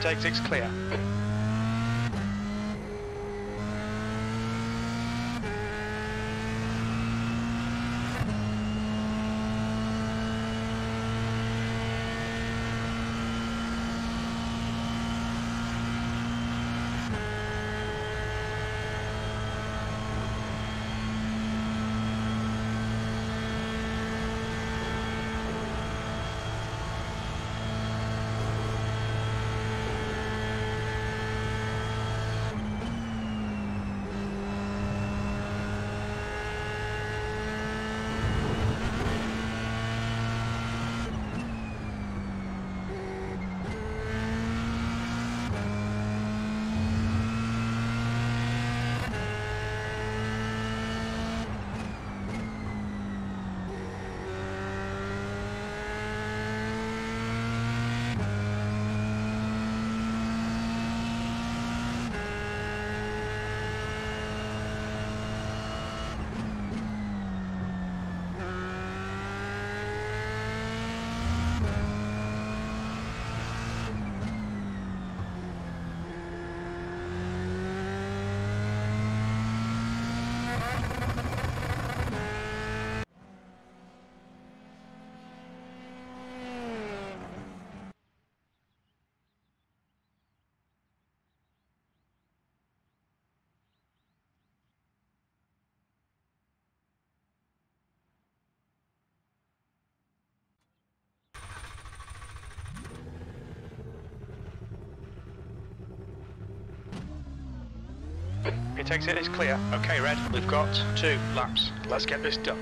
Pit exit's clear. Pit exit is clear. Okay, Red, we've got two laps. Let's get this done.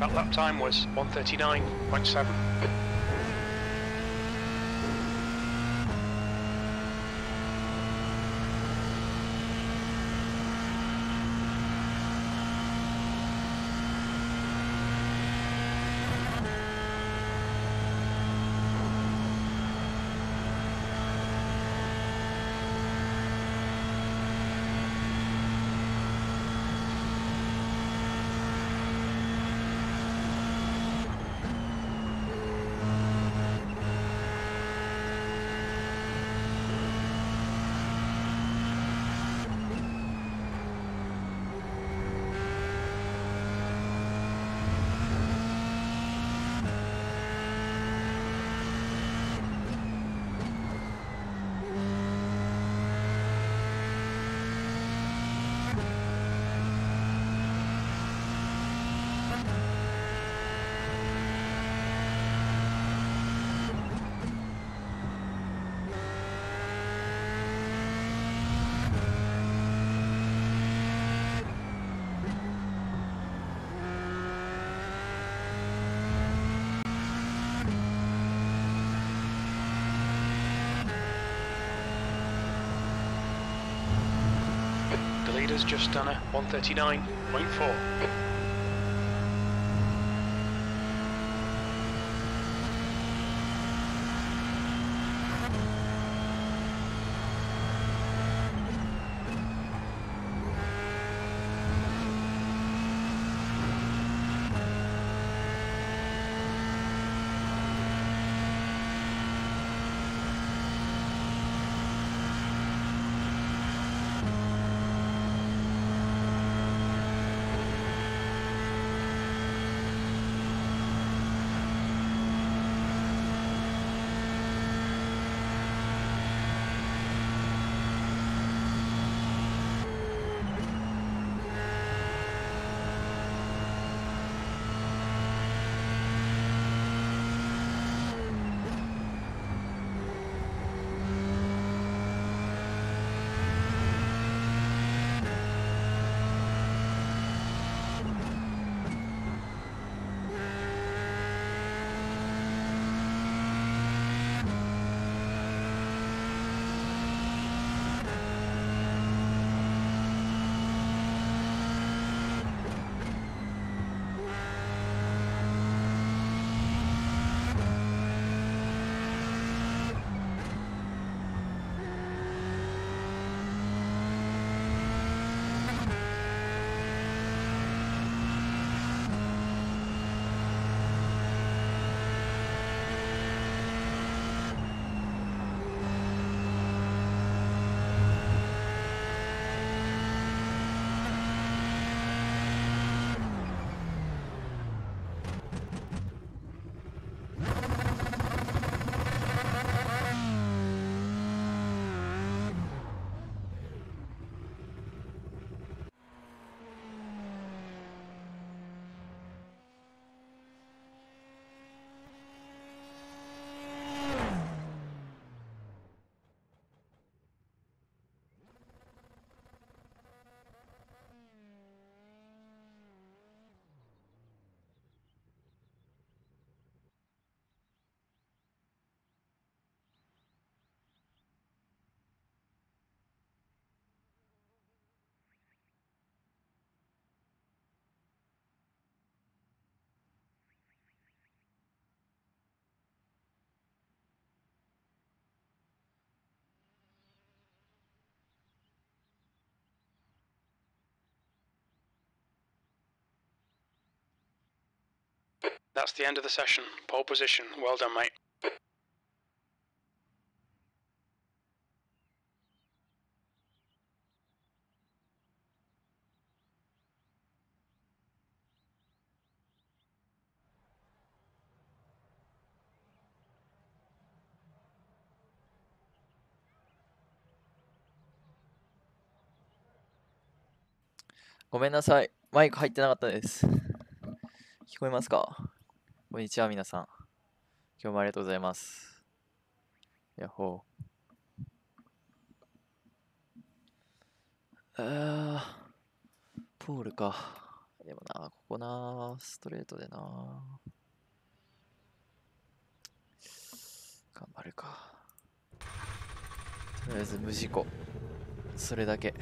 That lap time was 139.7. Leader's just done a 139.4. That's the end of the session. Pole position. Well done, mate. ごめんなさい。マイク入ってなかったです。聞こえますか こんにちは、皆さん。今日もありがとうございます。やっほー。あー、ポールか。でもな、ここな、ストレートでな。頑張るか。とりあえず無事故。それだけ。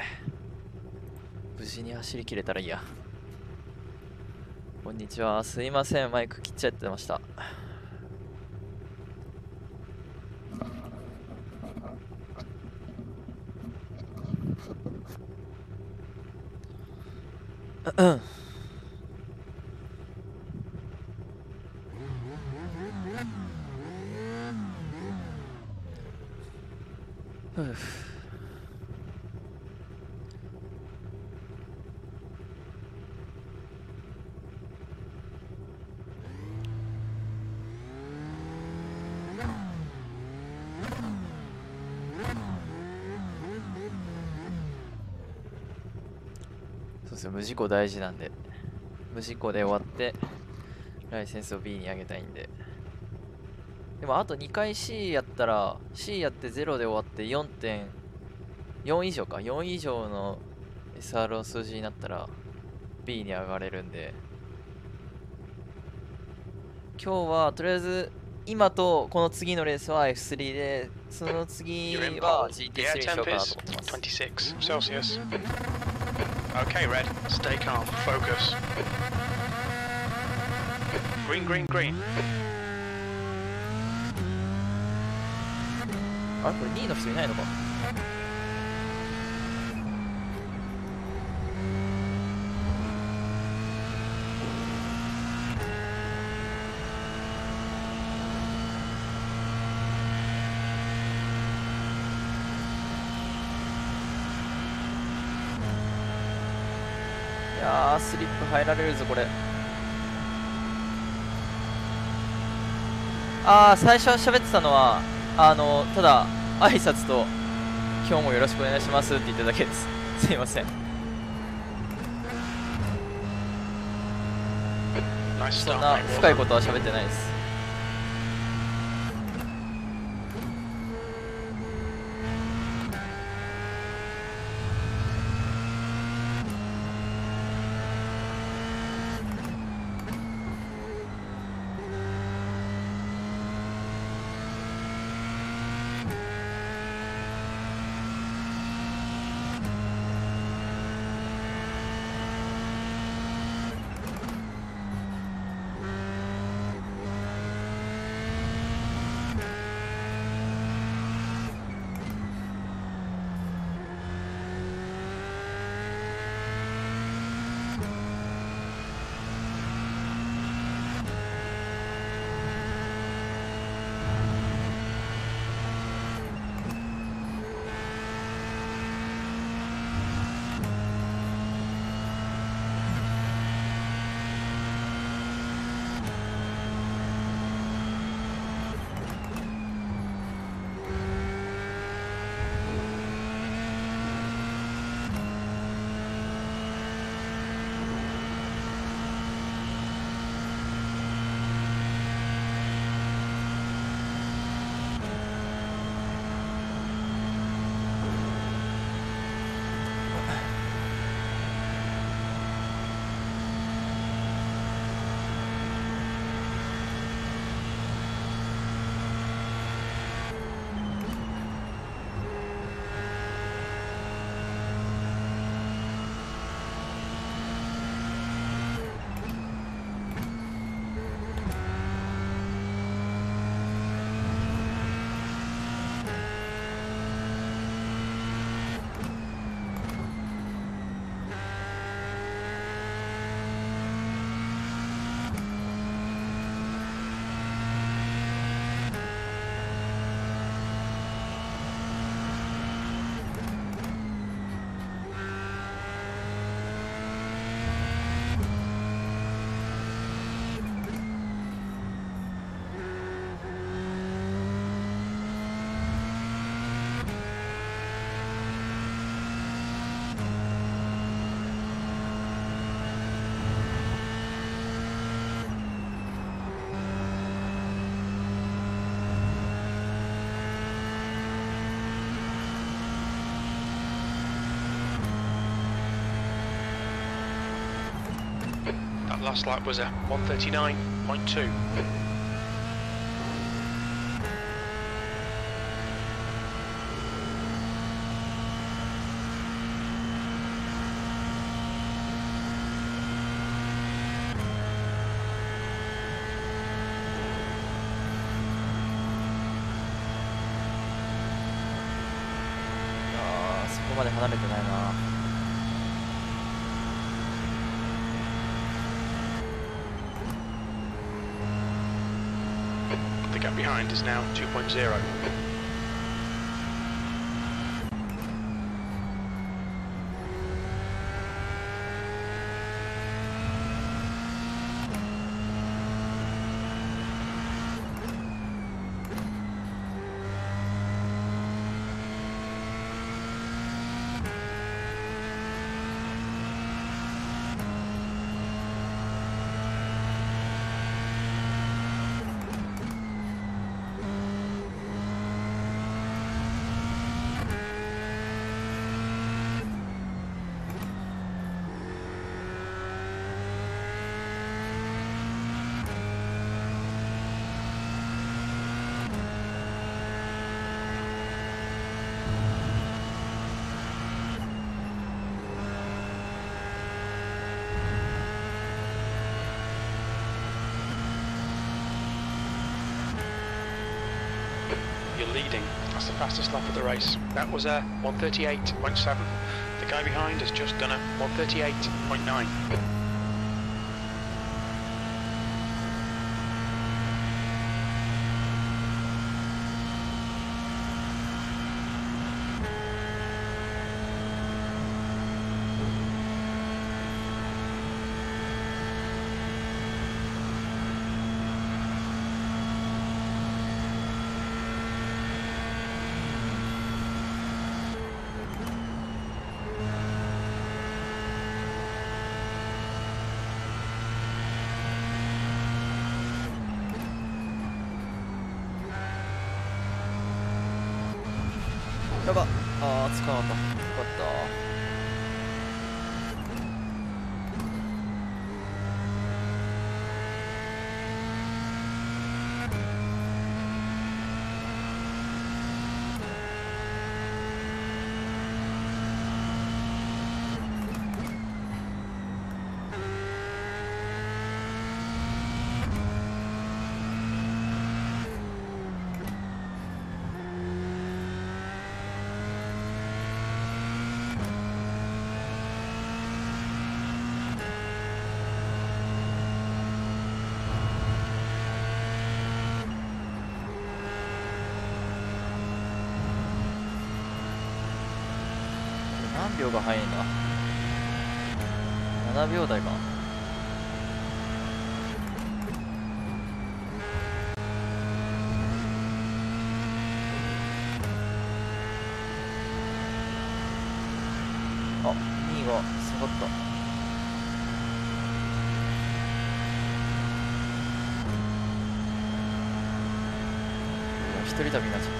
無事に走り切れたらいいや。こんにちは。すいません。マイク切っちゃってました。うん。ふうそうですよ無事故大事なんで。無事故で終わってライセンスを B に上げたいんで。でもあと2回 C やったら C やって0で終わって4.4以上か。4以上の SR の数字になったら B に上がれるんで。今日はとりあえず今とこの次のレースは F3 でその次は GT3 にしようかなと思ってます。Okay, red. Stay calm. Focus. Green, green, green. あれこれ2位の人いないのか スリップ入られるぞこれ。ああ最初喋ってたのはあのただ挨拶と今日もよろしくお願いしますって言っただけです。すいません。そんな深い.ことは喋ってないです Last lap was a 139.2. The gap behind is now 2.0. fastest lap of the race. That was a 138.7. The guy behind has just done a 138.9.「あー捕まったよかった何秒が速いんだ7秒台か。あ2位が下がった。一人旅になっちゃ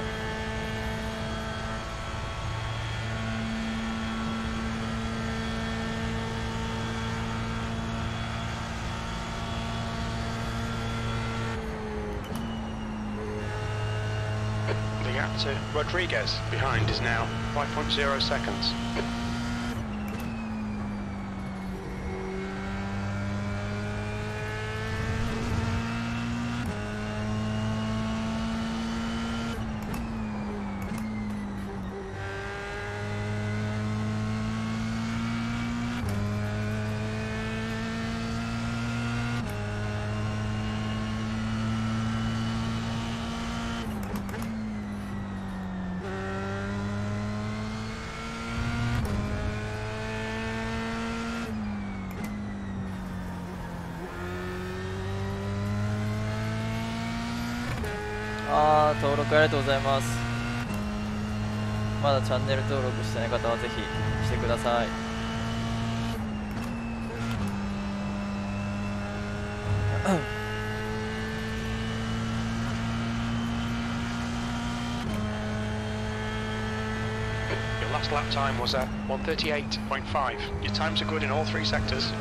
Rodriguez behind is now 5.0 seconds. あ登録ありがとうございますまだチャンネル登録してない方はぜひしてください Your last lap time was at 138.5. Your times are good in all three sectors.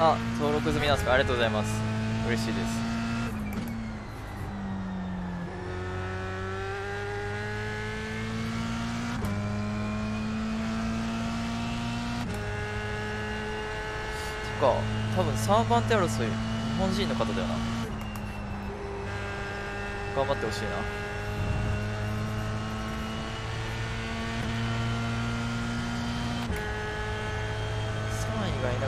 あ登録済みなんですかありがとうございます。嬉しいです。てか多分3番手争い日本人の方だよな。頑張ってほしいな。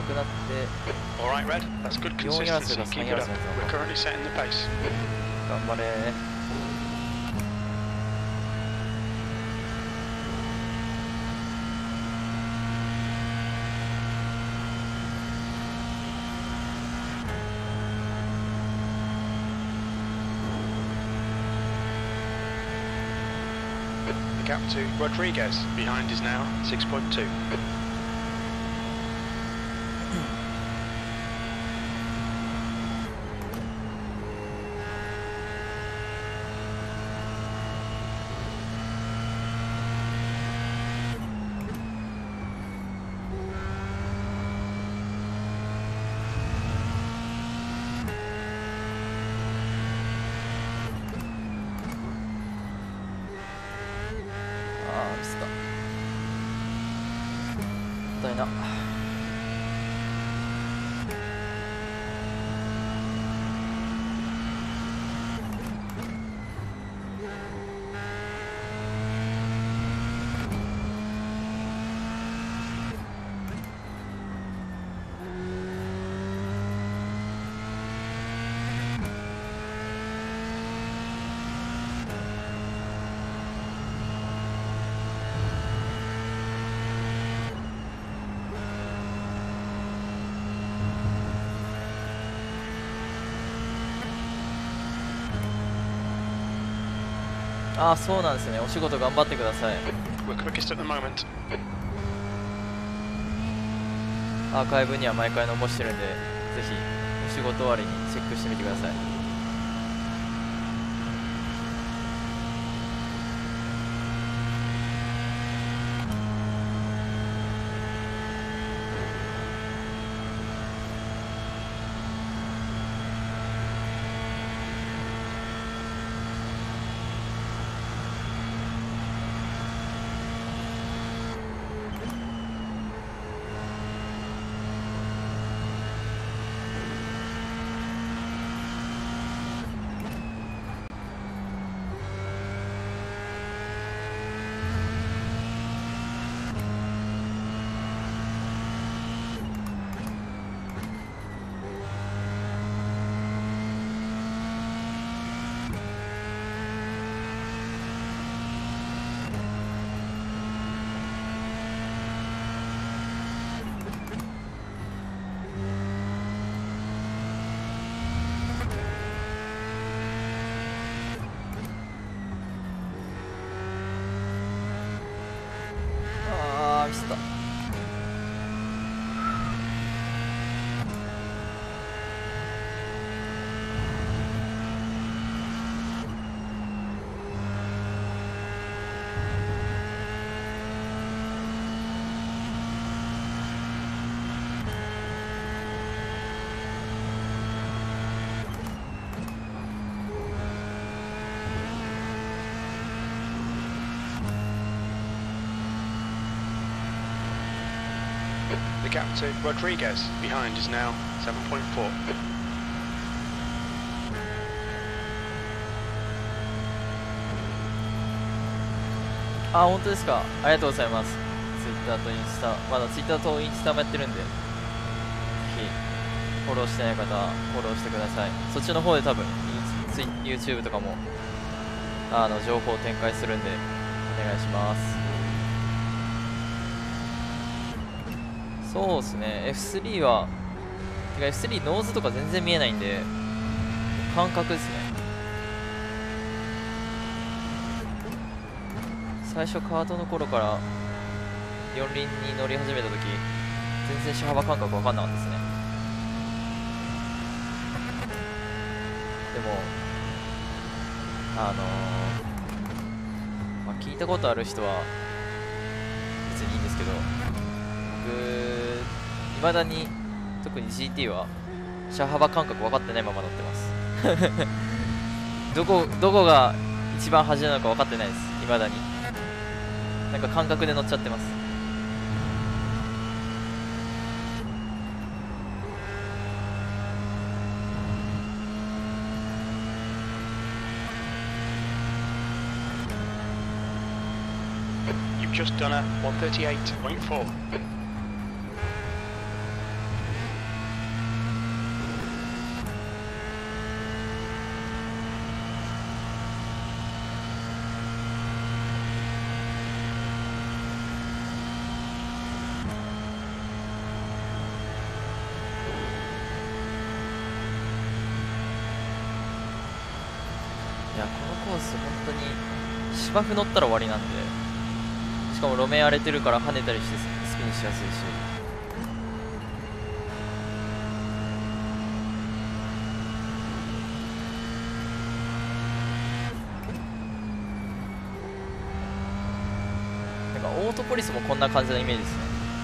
3位がいなくなって Alright, Red. That's good consistency. that's Keep fine, it up. that's fine. We're currently setting the pace. 頑張れThe gap to Rodriguez behind is now 6.2. ああそうなんですね。お仕事頑張ってください.アーカイブには毎回残してるんでぜひお仕事終わりにチェックしてみてくださいああミスった「The gap to Rodriguez behind is now 7.4. あ本当ですか？ありがとうございます。Twitter とインスタまだ Twitter とインスタもやってるんで。ぜひフォローしてない方はフォローしてください。そっちの方で多分インツイ YouTube とかもあの情報を展開するんでお願いします。そうですね。F3 はてか F3 ノーズとか全然見えないんで感覚ですね。最初カートの頃から四輪に乗り始めた時全然車幅感覚分かんなかったですね。でもあのーまあ、聞いたことある人は別にいいんですけど僕いまだに特に GT は車幅感覚分かってないまま乗ってます。どこどこが一番端なのか分かってないです。未だに。なんか感覚で乗っちゃってます。You've just done a 138.4. いやこのコース本当に芝生乗ったら終わりなんで。しかも路面荒れてるから跳ねたりしてスピンしやすいし。なんかオートポリスもこんな感じのイメージですね。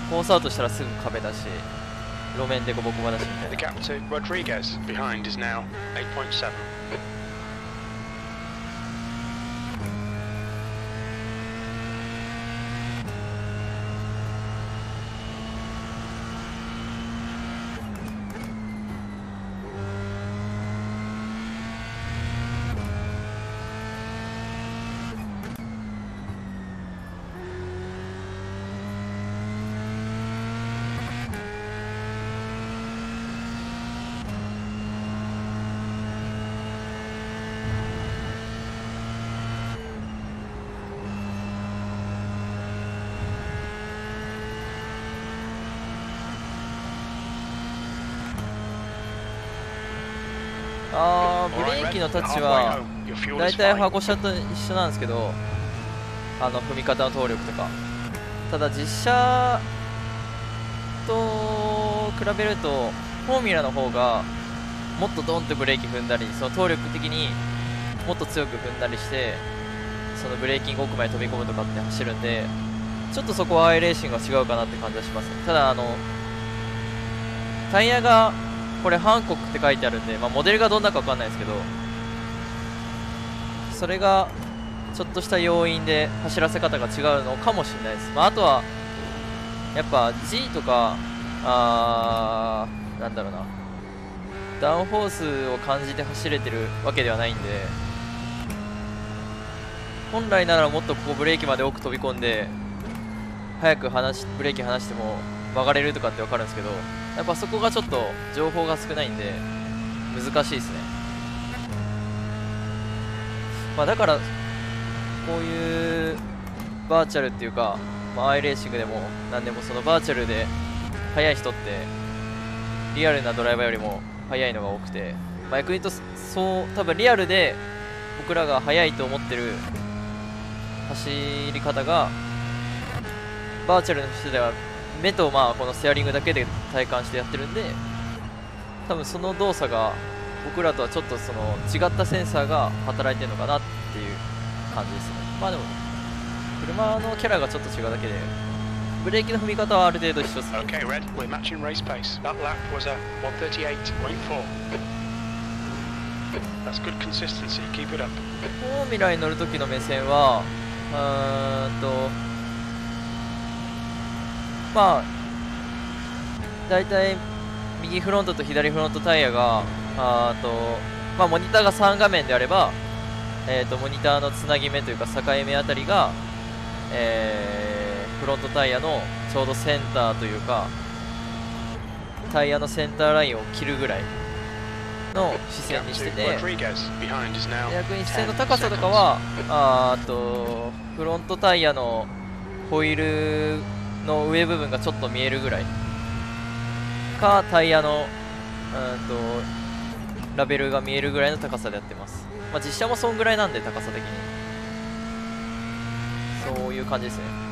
コースアウトしたらすぐ壁だし路面でこぼこばだしみたいな。キのタッチは大体箱車と一緒なんですけどあの踏み方の動力とか。ただ実車と比べるとフォーミュラの方がもっとドンってブレーキ踏んだりその動力的にもっと強く踏んだりしてそのブレーキング奥まで飛び込むとかって走るんでちょっとそこはアイレーシングが違うかなって感じはします。ねただあのタイヤがこれハンコックって書いてあるんで、まあ、モデルがどんなか分かんないですけどそれがちょっとした要因で走らせ方が違うのかもしれないです、まあ、あとはやっぱ G とかあーなんだろうな。ダウンフォースを感じて走れてるわけではないんで本来ならもっとここブレーキまで奥飛び込んで早く離しブレーキ離しても曲がれるとかって分かるんですけどやっぱそこがちょっと情報が少ないんで難しいですね。まあだからこういうバーチャルっていうか、まあ、アイレーシングでも何でもそのバーチャルで速い人ってリアルなドライバーよりも速いのが多くて、まあ、逆に言うとそう多分リアルで僕らが速いと思ってる走り方がバーチャルの人では目とまあこのステアリングだけで体感してやってるんで多分その動作が僕らとはちょっとその違ったセンサーが働いてるのかなっていう感じですねまあでも車のキャラがちょっと違うだけでブレーキの踏み方はある程度一緒ですね Okay, Red, we're matching race pace. That lap was a 138.4. That's good consistency. Keep it up. フォーミュラに乗る時の目線はうーんとまあだいたい右フロントと左フロントタイヤがあーと、まあ、モニターが3画面であれば、えー、とモニターのつなぎ目というか境目あたりが、えーフロントタイヤのちょうどセンターというかタイヤのセンターラインを切るぐらいの視線にしてて逆に視線の10高さとかはあとフロントタイヤのホイールの上部分がちょっと見えるぐらいかタイヤのうんとラベルが見えるぐらいの高さでやってます、まあ、実写もそんぐらいなんで高さ的に。そういう感じですね。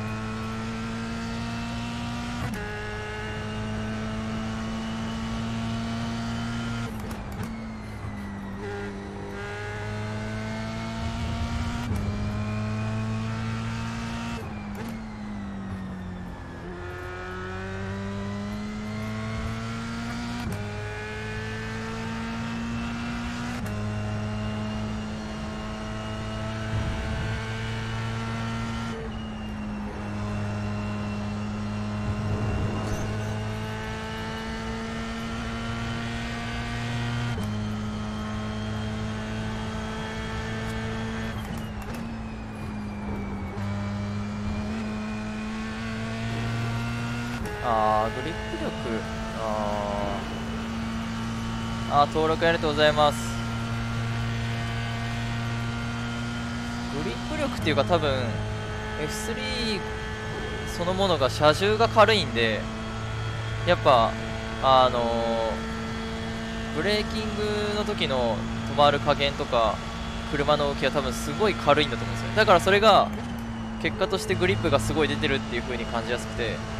あ登録ありがとうございます。グリップ力っていうか多分 F3 そのものが車重が軽いんでやっぱあのーブレーキングの時の止まる加減とか車の動きは多分すごい軽いんだと思うんですよ。だからそれが結果としてグリップがすごい出てるっていう風に感じやすくて。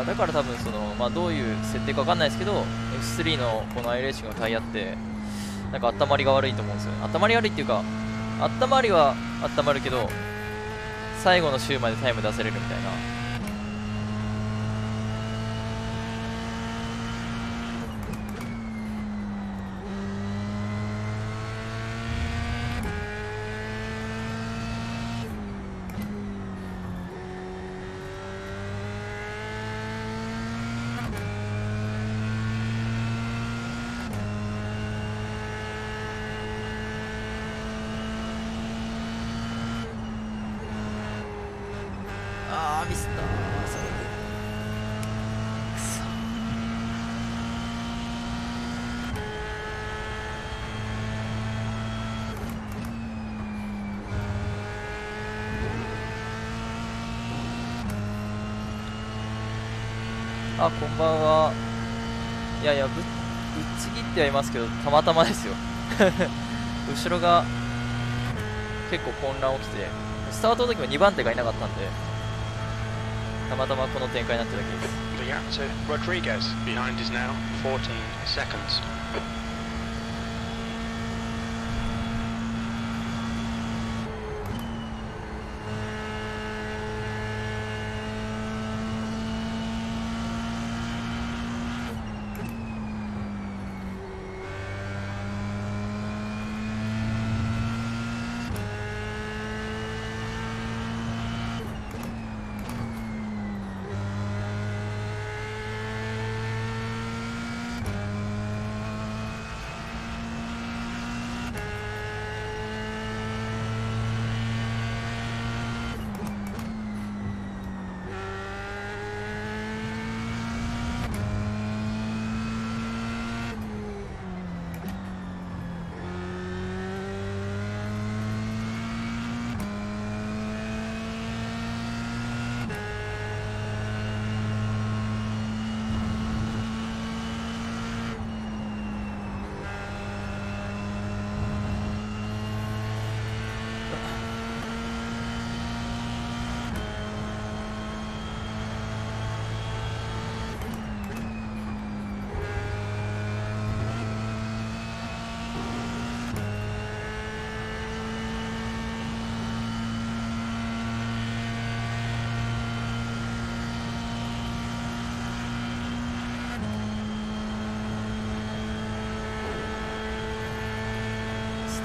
まあだから多分その、まあ、どういう設定か分かんないですけど F3 のこの i レーシングのタイヤってなんか温まりが悪いと思うんですよ。温まり悪いっていうか温まりは温まるけど最後の週までタイム出せれるみたいなあーミスった最後くそあこんばんは。いやいやぶぶっちぎってはいますけどたまたまですよ。後ろが結構混乱起きてスタートの時も2番手がいなかったんでたまたまこの展開になっただけです。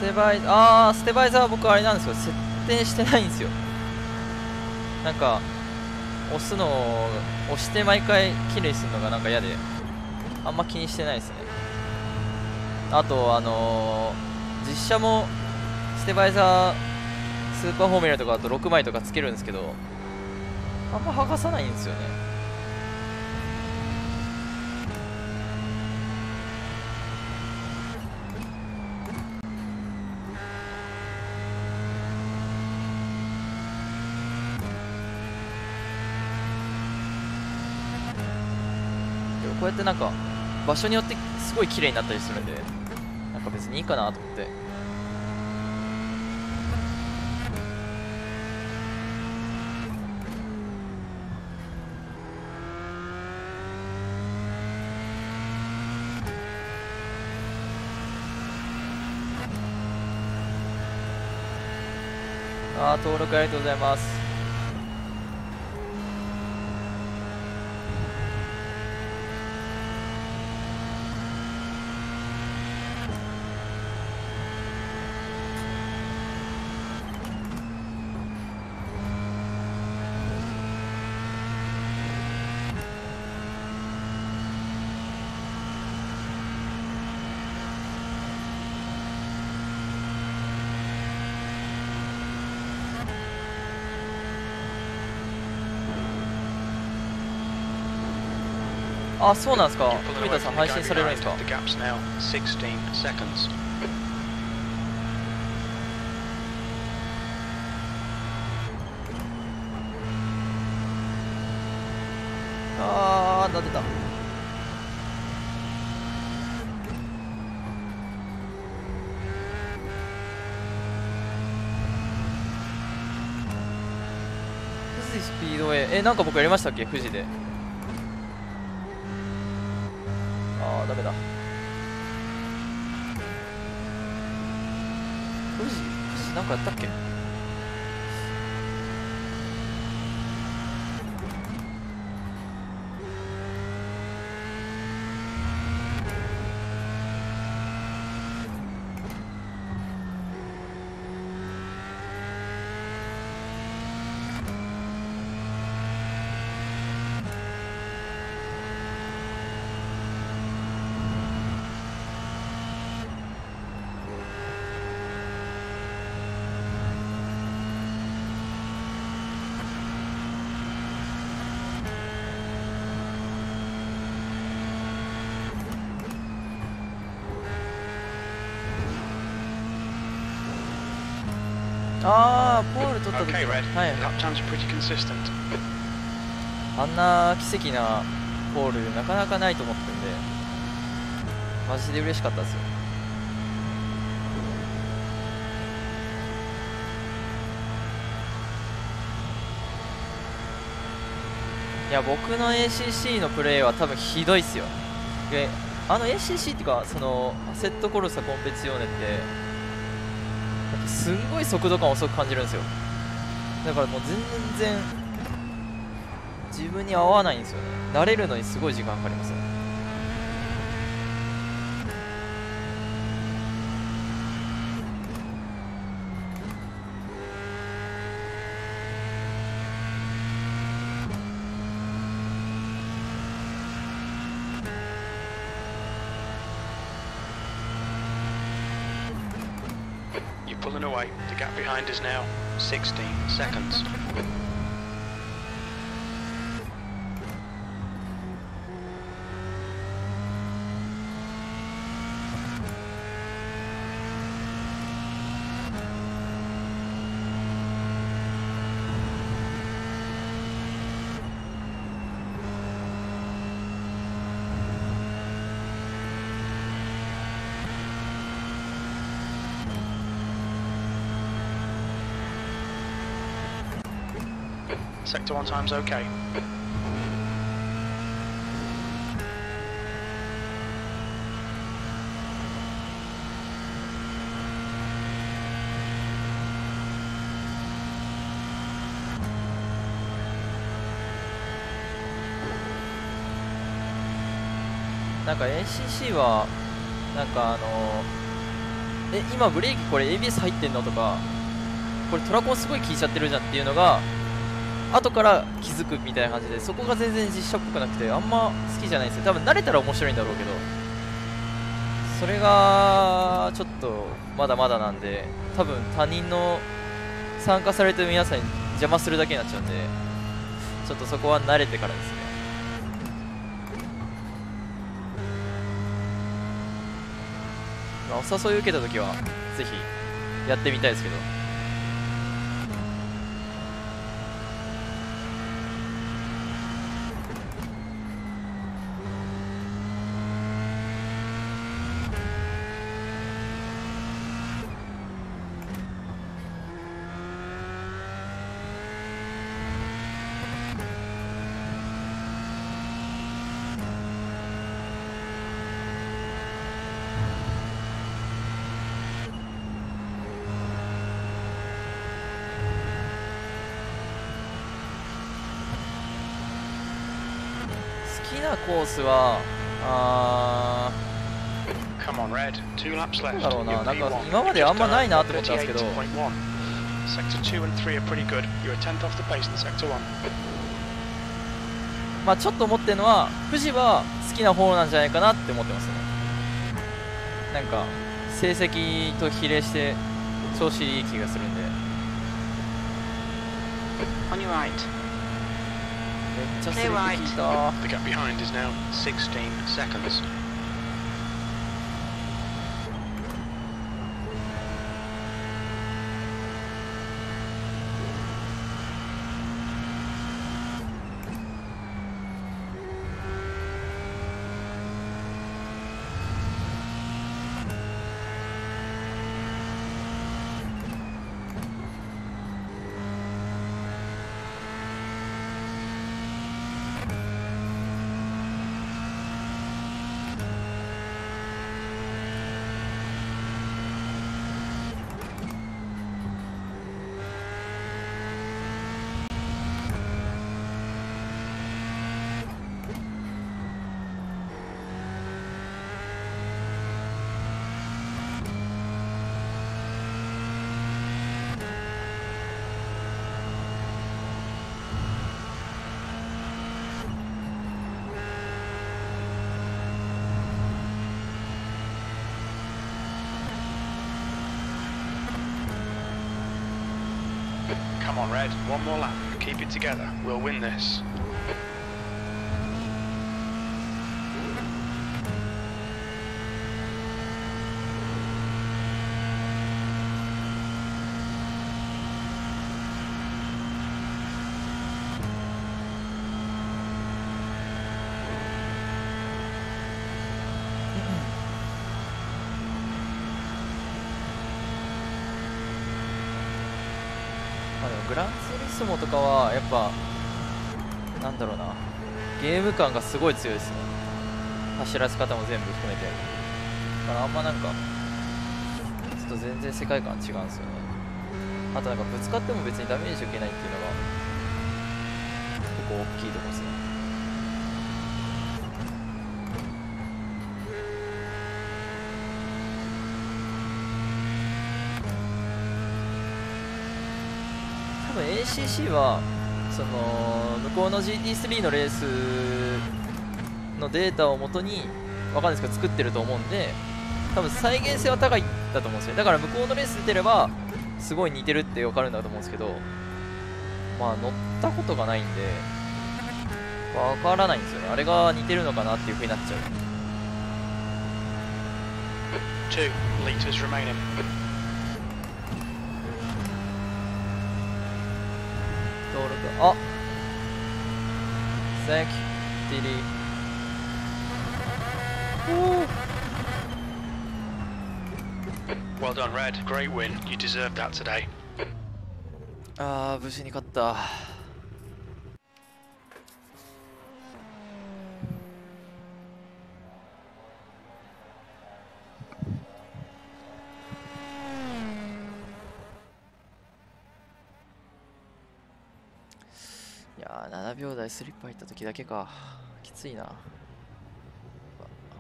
テバイあーステバイザーは僕あれなんですよ。設定してないんですよ。なんか押すのを押して毎回綺麗にするのがなんか嫌であんま気にしてないですね。あとあのー実写もステバイザースーパーフォーミュラとかあと6枚とかつけるんですけどあんま剥がさないんですよね。ってなんか場所によってすごい綺麗になったりするんでなんか別にいいかなと思って。あー登録ありがとうございます。あそうなんですか？富田さん配信されるんですか？behind. The gap's now. 16 seconds. あーなってた富士スピードウェイ。えなんか僕やりましたっけ？富士でダメだ。富士富士なんかやったっけああポール取った時 Okay, の Red. はい Lap times are pretty consistent. あんな奇跡なポールなかなかないと思ってんでマジで嬉しかったですよいや僕の ACC のプレーは多分ひどいっすよであの ACC っていうかそのアセットコルサコンペチオーネってすんごい速度感遅く感じるんですよだからもう全然自分に合わないんですよね慣れるのにすごい時間かかりますよ「You're pulling away. The gap behind is now 16 seconds. 'Sector 1 time's okay. なんか ACC はなんかあのえ今ブレーキこれ ABS 入ってんのとかこれトラコンすごい効いちゃってるじゃんっていうのが後から気づくみたいな感じでそこが全然実写っぽくなくてあんま好きじゃないですよ。多分慣れたら面白いんだろうけどそれがちょっとまだまだなんで多分他人の参加されてる皆さんに邪魔するだけになっちゃうんでちょっとそこは慣れてからですね。お誘い受けた時はぜひやってみたいですけど好きなコースはあ left. だろうなんか P1. 今まであんまないなと思ったんですけど 38.1. Sector 2 and 3 are pretty good. You're a tenth off the pace in Sector 1. まあちょっと思ってるのは富士は好きな方なんじゃないかなって思ってますねなんか成績と比例して調子いい気がするんで On your right. ちゃすれて聞いた The gap behind is now 16 seconds. 'Come on, Red. One more lap. Keep it together. We'll win this. スモとかはやっぱなんだろうな。ゲーム感がすごい強いですね。走らせ方も全部含めて。だからあんまなんかちょっと全然世界観違うんですよね。あとなんかぶつかっても別にダメージ受けないっていうのが結構大きいところですね多分 ACC はその向こうの GT3 のレースのデータをもとにわかんないですけど作ってると思うんで多分再現性は高いだと思うんですよ。だから向こうのレース出てればすごい似てるってわかるんだと思うんですけどまあ乗ったことがないんでわからないんですよね。あれが似てるのかなっていうふうになっちゃう。Thank you, Diddy おー Well done, Red. Great win. You deserved that today. あー無事に勝ったいやー7秒台スリップ入った時だけか。きついな。あ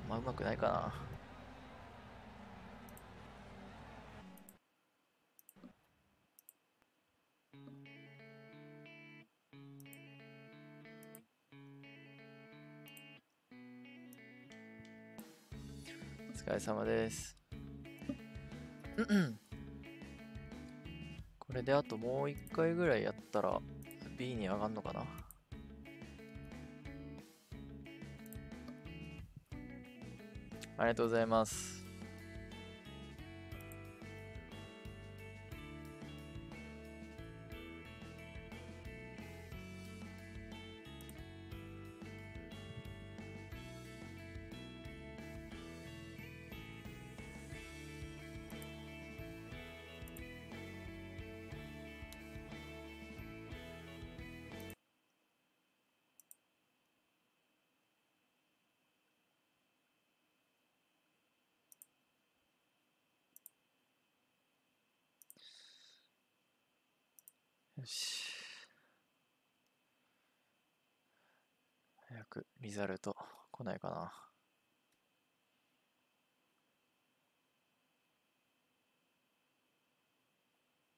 んまうまくないかな。お疲れ様です。これであともう一回ぐらいやったら B に上がんのかな。ありがとうございます。くリザルト来ないかな。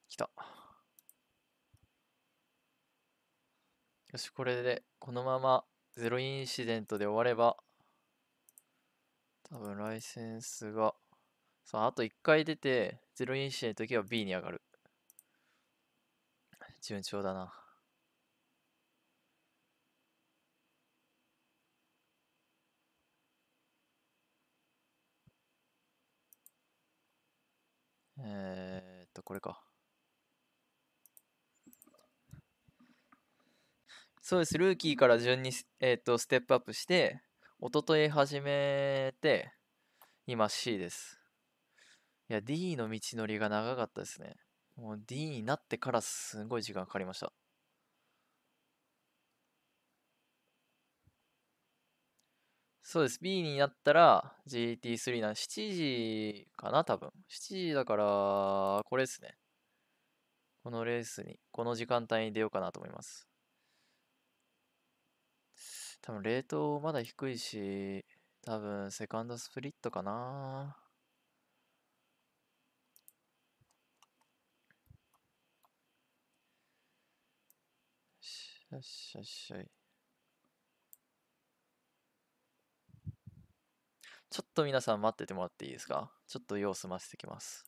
来た。よし、これでこのままゼロインシデントで終われば、多分ライセンスが、さあ、あと1回出て、ゼロインシデントの時は B に上がる。順調だな。え、っと、これか。そうです、ルーキーから順に、えー、っとステップアップして、一昨日始めて、今 C です。いや、D の道のりが長かったですね。もう D になってからすごい時間かかりました。そうです。B になったら GT3 な7時かな多分。7時だから、これですね。このレースに、この時間帯に出ようかなと思います。多分、レートまだ低いし、多分、セカンドスプリットかな。よしよしよし。ちょっと皆さん待っててもらっていいですか？ちょっと様子ませてきます。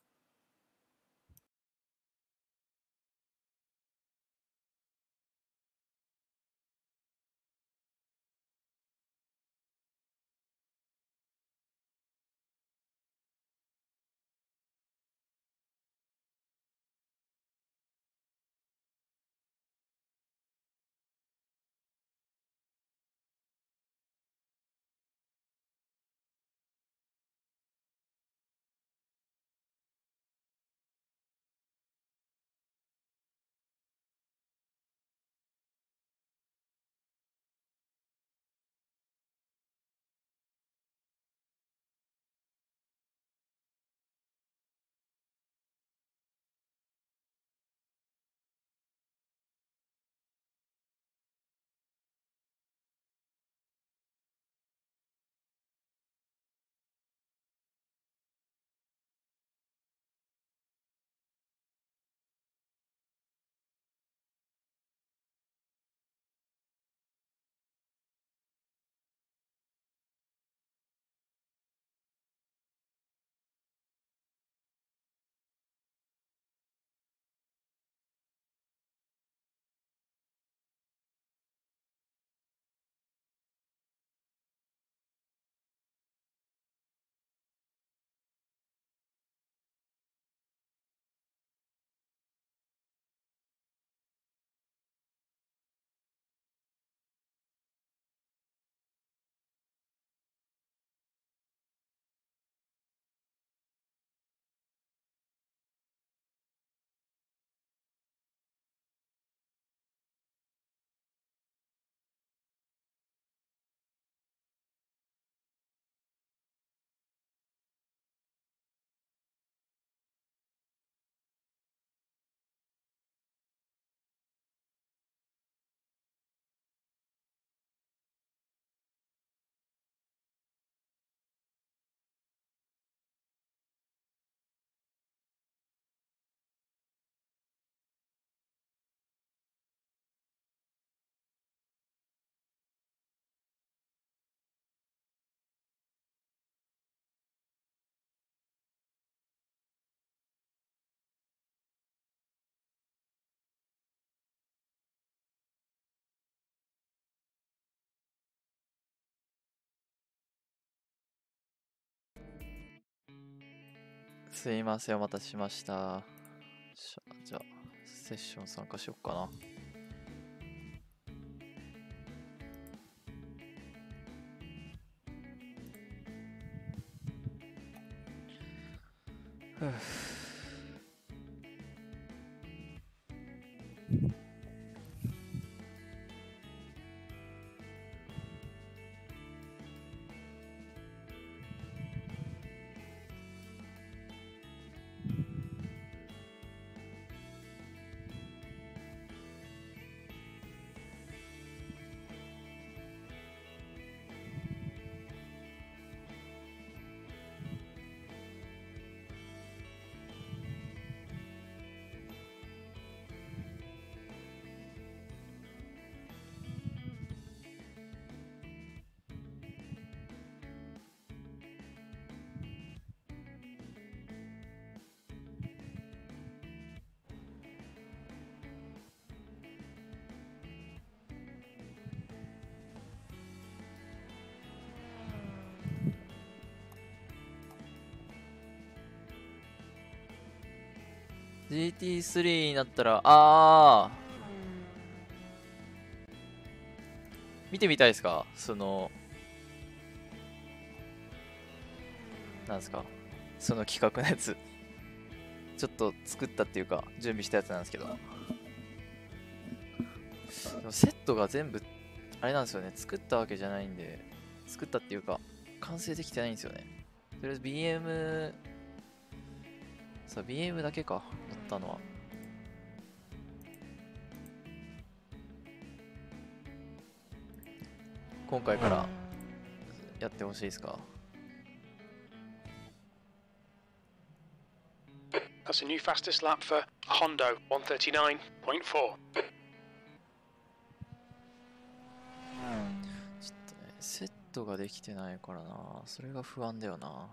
すいません、お待たせしました。じゃあ、セッション参加しよっかな。ふぅ。GT3 になったらあー。見てみたいですか？そのなんですか？その企画のやつ。ちょっと作ったっていうか準備したやつなんですけど。でもセットが全部あれなんですよね。作ったわけじゃないんで作ったっていうか完成できてないんですよね。とりあえず BM さあ BM だけか。ったのは。今回からやってほしいですか？That's a new fastest lap for Hondo, 139.4. ちょっとねセットができてないからな。それが不安だよな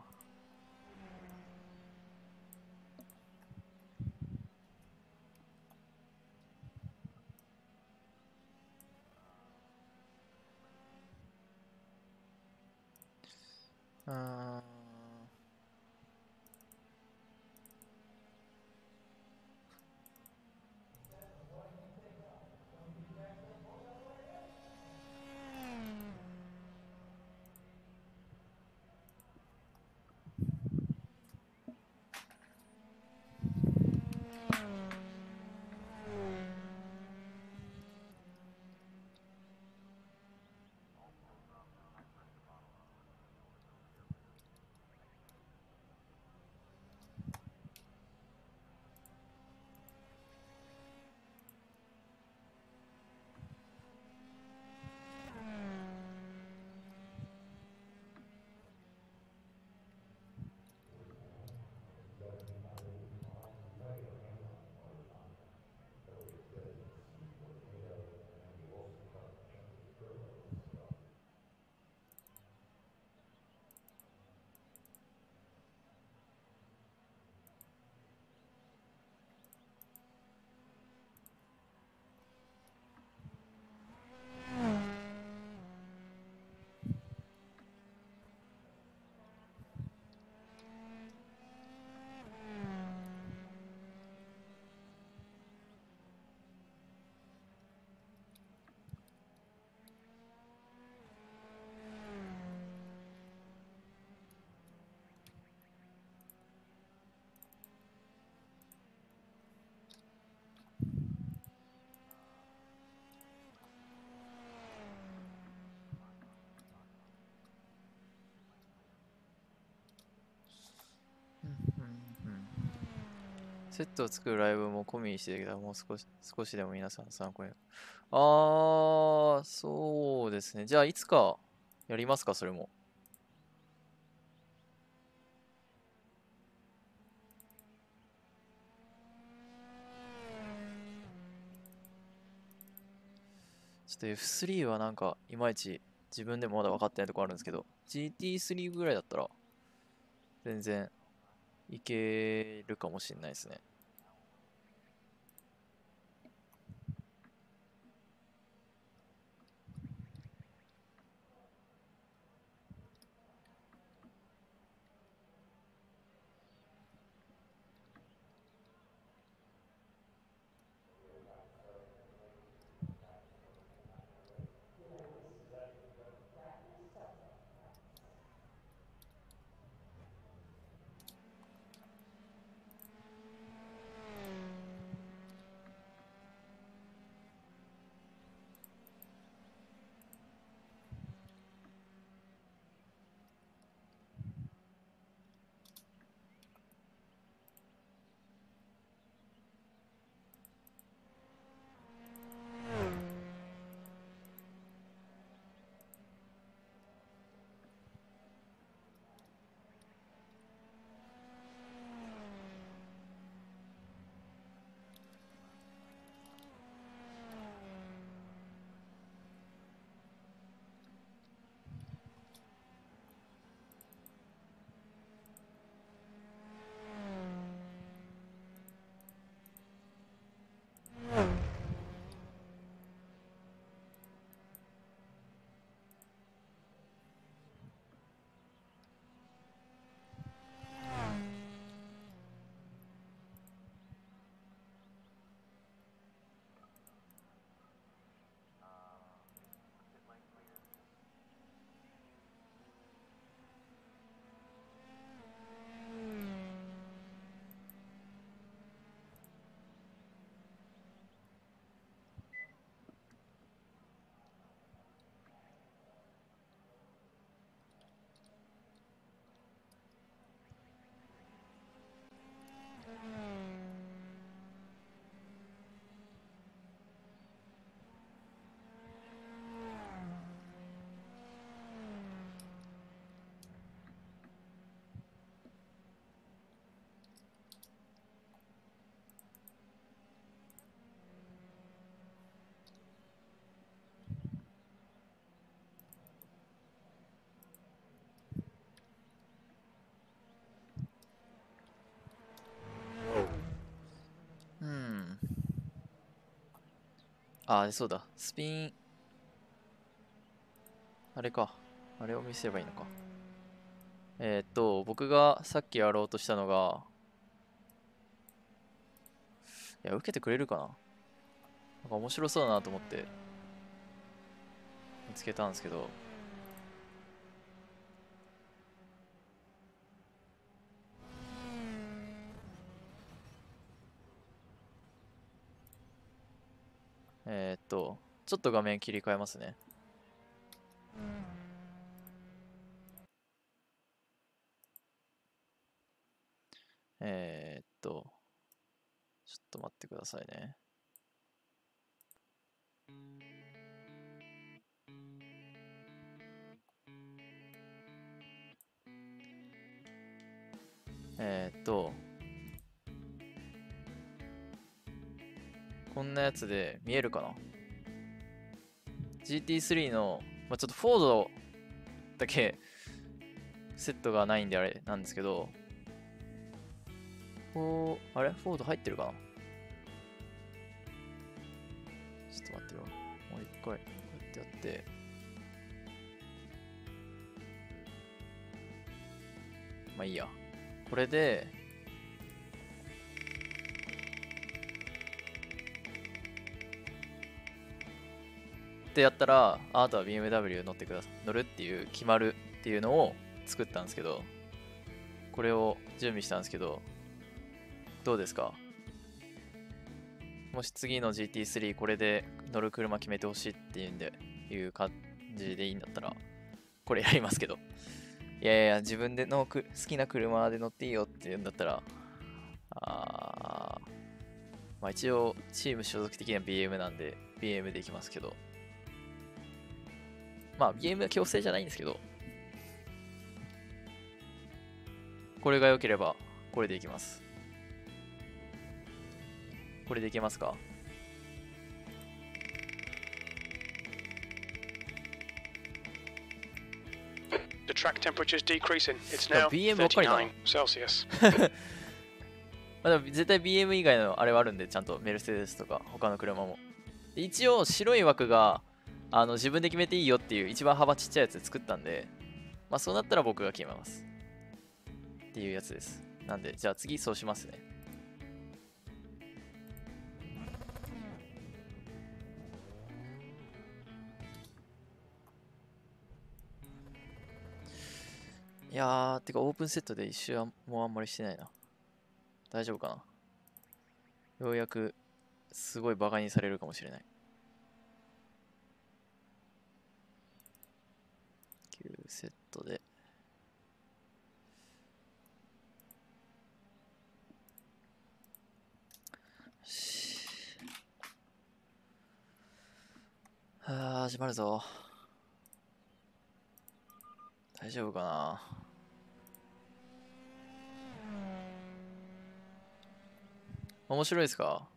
セットを作るライブも込みにしてたけど、もう少し少しでも皆さん参考に。あー、そうですね。じゃあ、いつかやりますか、それも。ちょっと F3 はなんか、いまいち自分でもまだ分かってないとこあるんですけど、GT3 ぐらいだったら、全然いけるかもしれないですね。あ、そうだ。スピン。あれか。あれを見せればいいのか。えー、っと、僕がさっきやろうとしたのが、いや、受けてくれるかななんか面白そうだなと思って見つけたんですけど、と、ちょっと画面切り替えますね。えー、っと、ちょっと待ってくださいね。えー、っと、こんなやつで見えるかな？?GT3 の、まあ、ちょっとフォードだけセットがないんであれなんですけど、こう、あれ？フォード入ってるかな？ちょっと待ってよ。もう一回、こうやってやって。まあいいや。これで、ってやったら、あとは BMW 乗ってくださ乗るっていう決まるっていうのを作ったんですけど、これを準備したんですけど、どうですか？もし次の GT3 これで乗る車決めてほしいっていうんで、いう感じでいいんだったら、これやりますけど。いやいや、自分での好きな車で乗っていいよって言うんだったら、あまあ一応、チーム所属的には BM なんで、BM でいきますけど。まあ、BM は強制じゃないんですけど、これが良ければ、これでいきます。これでいけますか？まあでも絶対 BM 以外のあれはあるんで、ちゃんとメルセデスとか他の車も。一応白い枠があの自分で決めていいよっていう一番幅ちっちゃいやつ作ったんで、まあそうなったら僕が決めます。っていうやつです。なんで、じゃあ次そうしますね。いやー、てかオープンセットで一周はもうあんまりしてないな。大丈夫かなようやくすごいバカにされるかもしれない。9セットで。あ始まるぞ。大丈夫かな？面白いですか？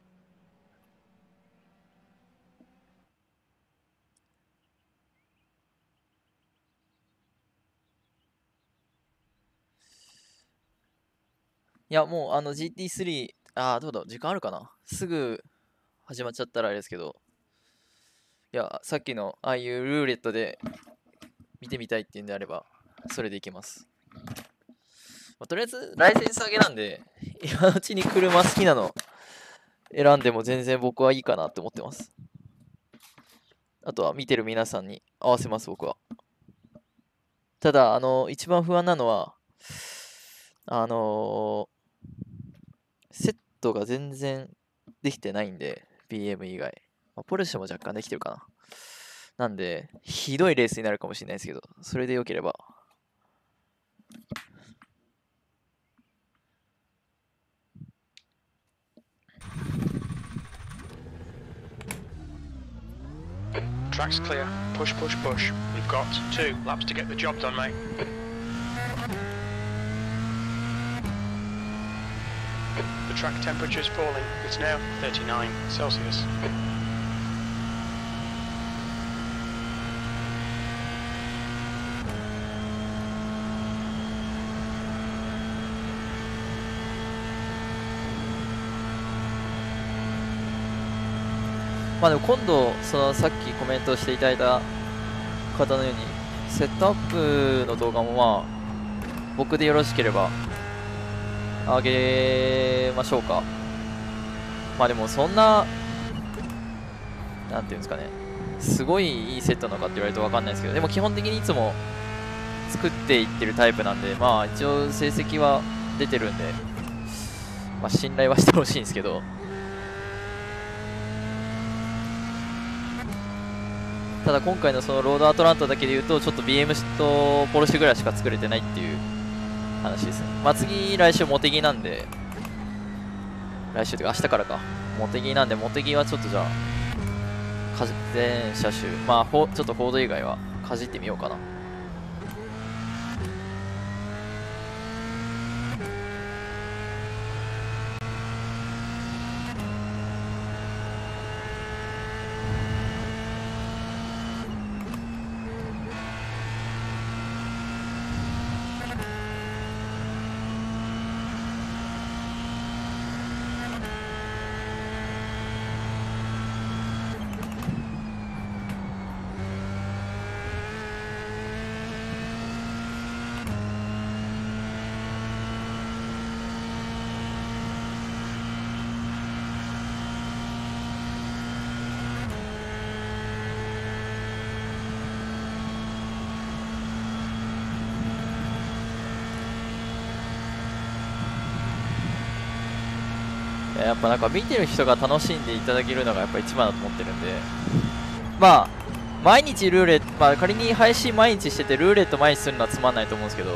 や、もうあの GT3、ああ、どうだ、時間あるかな？すぐ始まっちゃったらあれですけど、いや、さっきのああいうルーレットで見てみたいっていうんであれば、それでいけます。まあ、とりあえず、ライセンス上げなんで、今のうちに車好きなの選んでも全然僕はいいかなって思ってます。あとは見てる皆さんに合わせます、僕は。ただ、あの、一番不安なのは、あのー、セットが全然できてないんで、BM 以外。まあ、ポルシェも若干できてるかな。なんで、ひどいレースになるかもしれないですけど、それでよければ。Track's clear. Push, push, push. We've got two laps to get the job done, mate. The track temperature is falling. It's now 39 Celsius. まあでも今度そのさっきコメントしていただいた方のようにセットアップの動画もまあ僕でよろしければあげましょうか。まあでもそんななんていうんですかね。すごいいいセットなのかって言われると分かんないですけどでも基本的にいつも作っていってるタイプなんでまあ一応成績は出てるんでまあ信頼はしてほしいんですけど。ただ今回のそのロードアトランタだけで言うとちょっと BM とポルシェぐらいしか作れてないっていう話ですね。まあ次来週茂木なんで。来週というか明日からか。茂木なんで茂木はちょっとじゃあ全車種。まあちょっとフォード以外はかじってみようかな。やっぱなんか見てる人が楽しんでいただけるのがやっぱ一番だと思ってるんで。まあ毎日ルーレット、まあ、仮に配信毎日しててルーレット毎日するのはつまんないと思うんですけど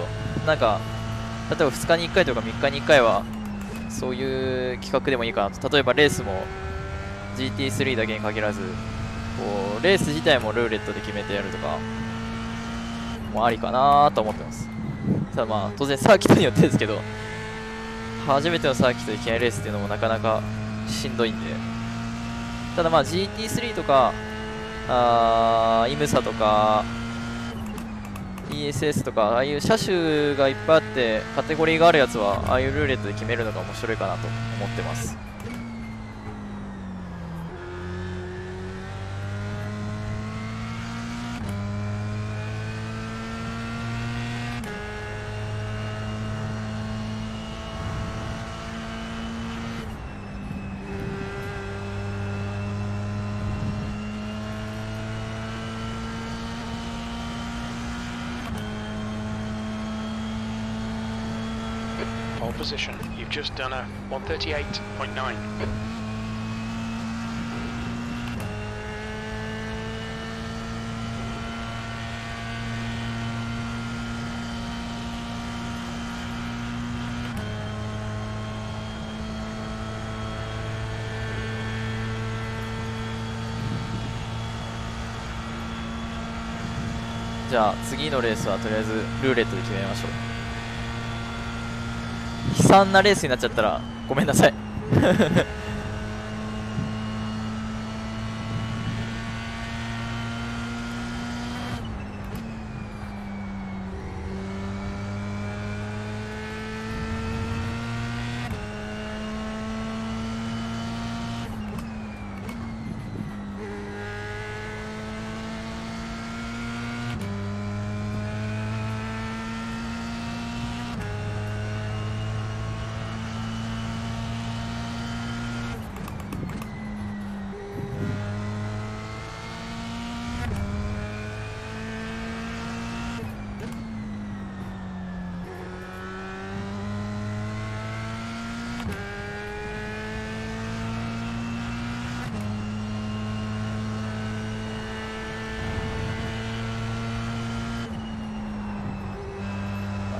なんか例えば2日に1回とか3日に1回はそういう企画でもいいかなと。例えばレースも GT3 だけに限らずこうレース自体もルーレットで決めてやるとかもありかなと思ってます。ただまあ当然サーキットによってですけど初めてのサーキットでいきなりレースっていうのもなかなかしんどいんで。ただまあ GT3 とかあイムサとか ESS とかああいう車種がいっぱいあってカテゴリーがあるやつはああいうルーレットで決めるのが面白いかなと思ってます。Position. You've just done a 138.9.「じゃあ次のレースはとりあえずルーレットで決めましょう」悲惨なレースになっちゃったらごめんなさい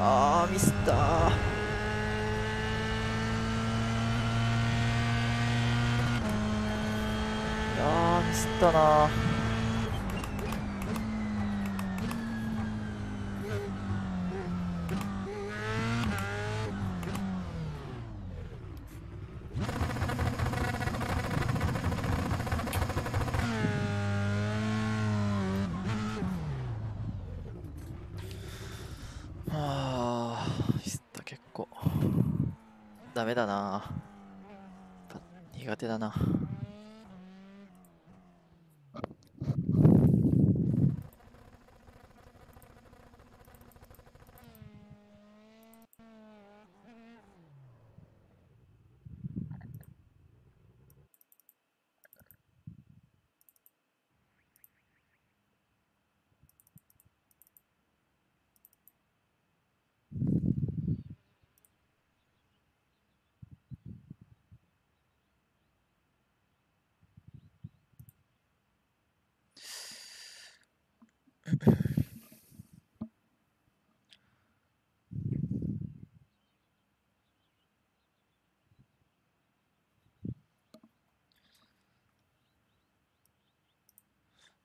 あーミスったーいやーミスったなーあーミスった結構ダメだな。苦手だな。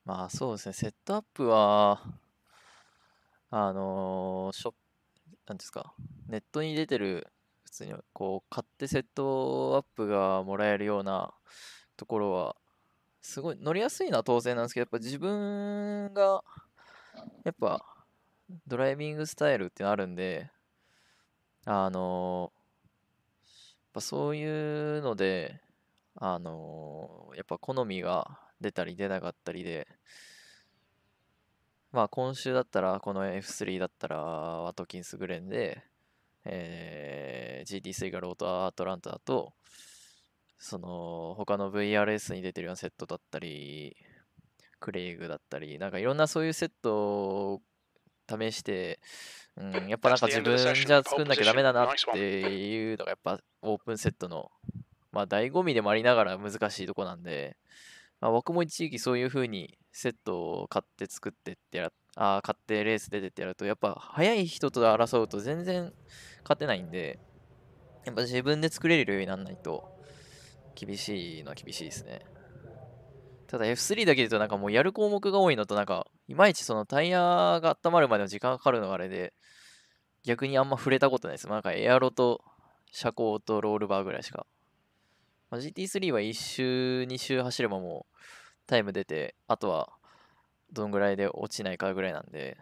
まあそうですね、セットアップは、あのーショ、なんですか、ネットに出てる、普通にこう、買ってセットアップがもらえるようなところは、すごい乗りやすいのは当然なんですけど、やっぱ自分が、やっぱ、ドライビングスタイルってのあるんで、あのーやっぱそういうので、あのーやっぱ好みが出たり出なかったりで、まあ今週だったらこの F3 だったらワトキンスグレンで、えー GT3 がロートアートランタだと、その他の VRS に出てるようなセットだったり、クレイグだったり、なんかいろんなそういうセットを試して、うん、やっぱなんか自分じゃ作んなきゃダメだなっていうのがやっぱオープンセットの、まあ醍醐味でもありながら難しいとこなんで、まあ、僕も一時期そういう風にセットを買って作ってってやあ買ってレース出てってやるとやっぱ速い人と争うと全然勝てないんでやっぱ自分で作れるようにならないと厳しいのは厳しいですね。ただ F3 だけで言うとなんかもうやる項目が多いのとなんかいまいちそのタイヤが温まるまでの時間がかかるのがあれで逆にあんま触れたことないです。なんかエアロと車高とロールバーぐらいしか。まあ、GT3 は1周、2周走ればもうタイム出て、あとはどんぐらいで落ちないかぐらいなんで、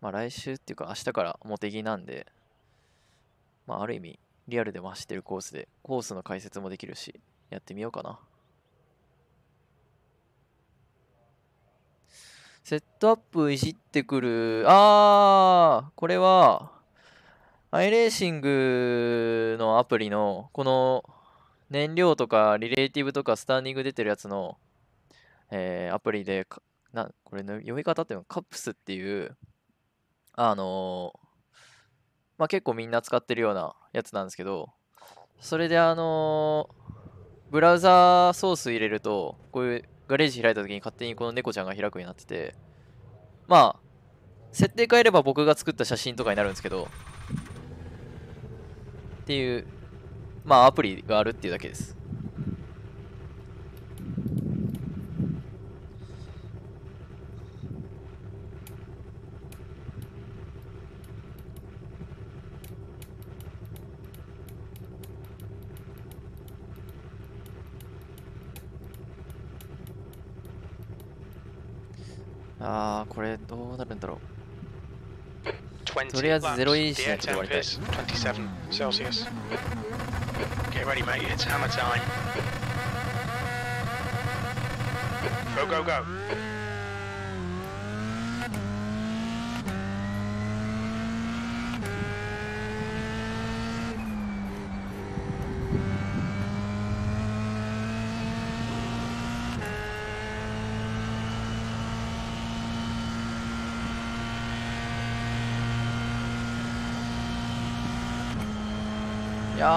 まあ来週っていうか明日から茂木なんで、まあある意味リアルでも走ってるコースで、コースの解説もできるし、やってみようかな。セットアップいじってくる。あー、これは、アイレーシングのアプリの、この燃料とかリレーティブとかスタンディング出てるやつの、えーアプリで、な、これの読み方っていうのカップスっていう、あのまあ、結構みんな使ってるようなやつなんですけど、それであのブラウザーソース入れると、こういうガレージ開いた時に勝手にこの猫ちゃんが開くようになってて、まあ、設定変えれば僕が作った写真とかになるんですけど、っていう、まあアプリがあるっていうだけです。あー、これどうなるんだろう。とりあえずゼロイーシーに来てもらいた。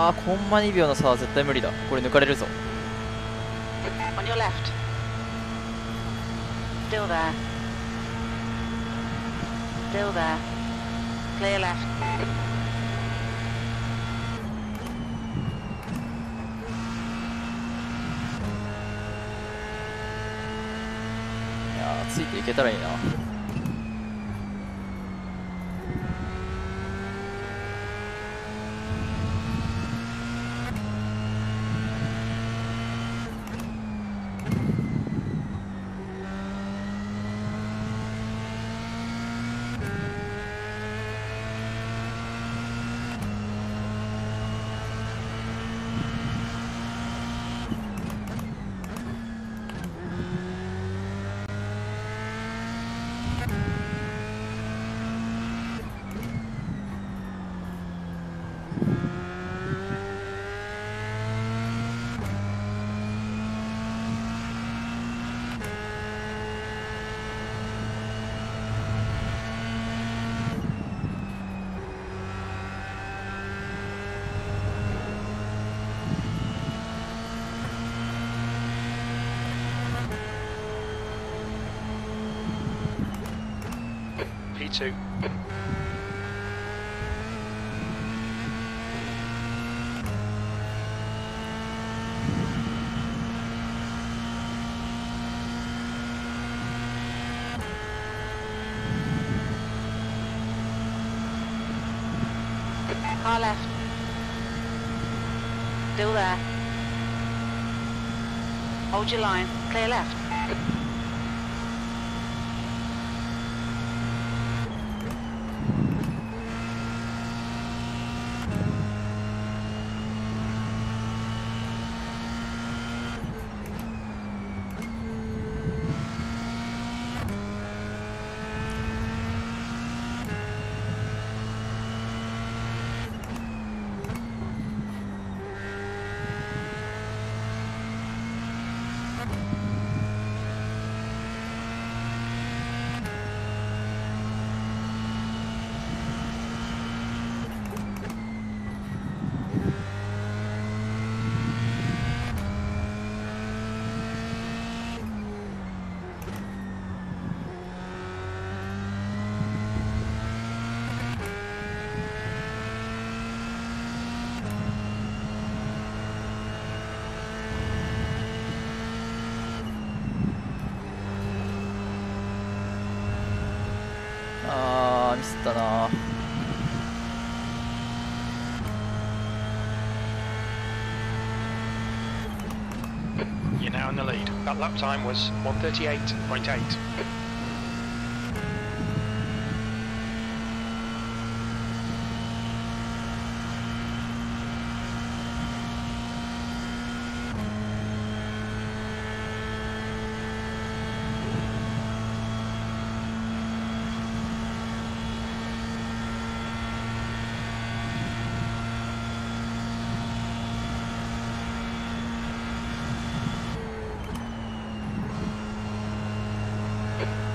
いやー、コンマ2秒の差は絶対無理だ。これ抜かれるぞ。On your left. Still there. Still there. Clear left. いやー、ついていけたらいいな。Hold your line. Clear left. Lap time was 138.8.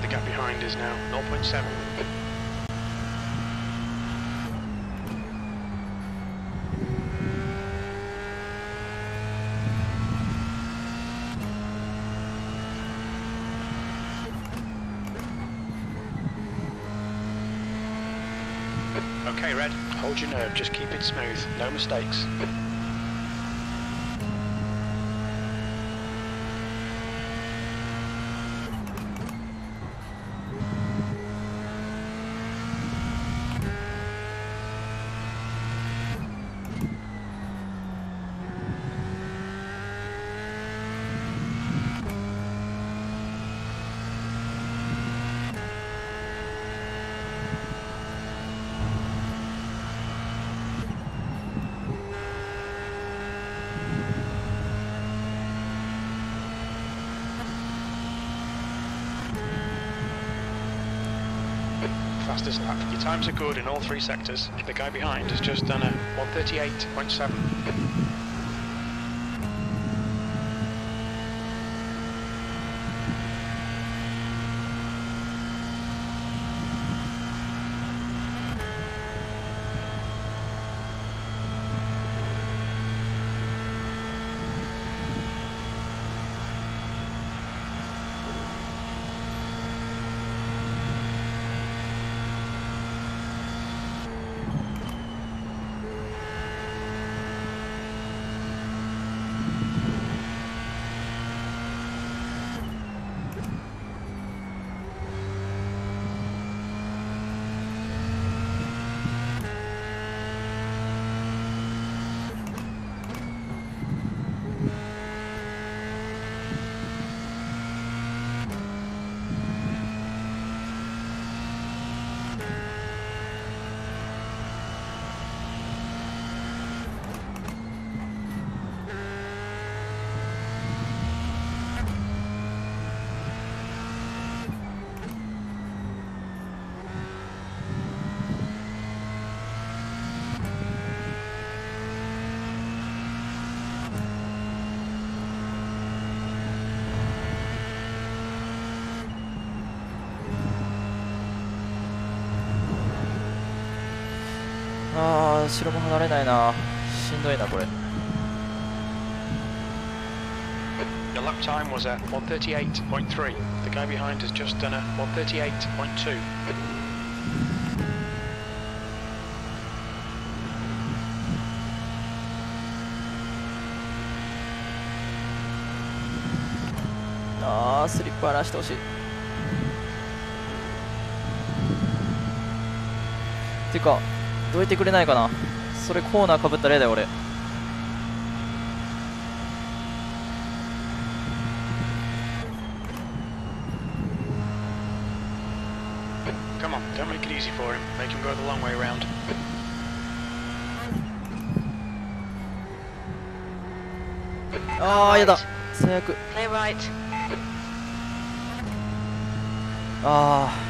The gap behind is now 0.7. Okay, Red, hold your nerve, just keep it smooth, no mistakes. Fastest lap. Your times are good in all three sectors. The guy behind has just done a 138.7. 後ろも離れないなしんどいなこれ Your lap time was a 138.3. The guy behind has just done a 138.2. あースリップ荒らしてほしいてかどいてくれないかな？それコーナーかぶったらだよ俺。ああやだ最悪ああ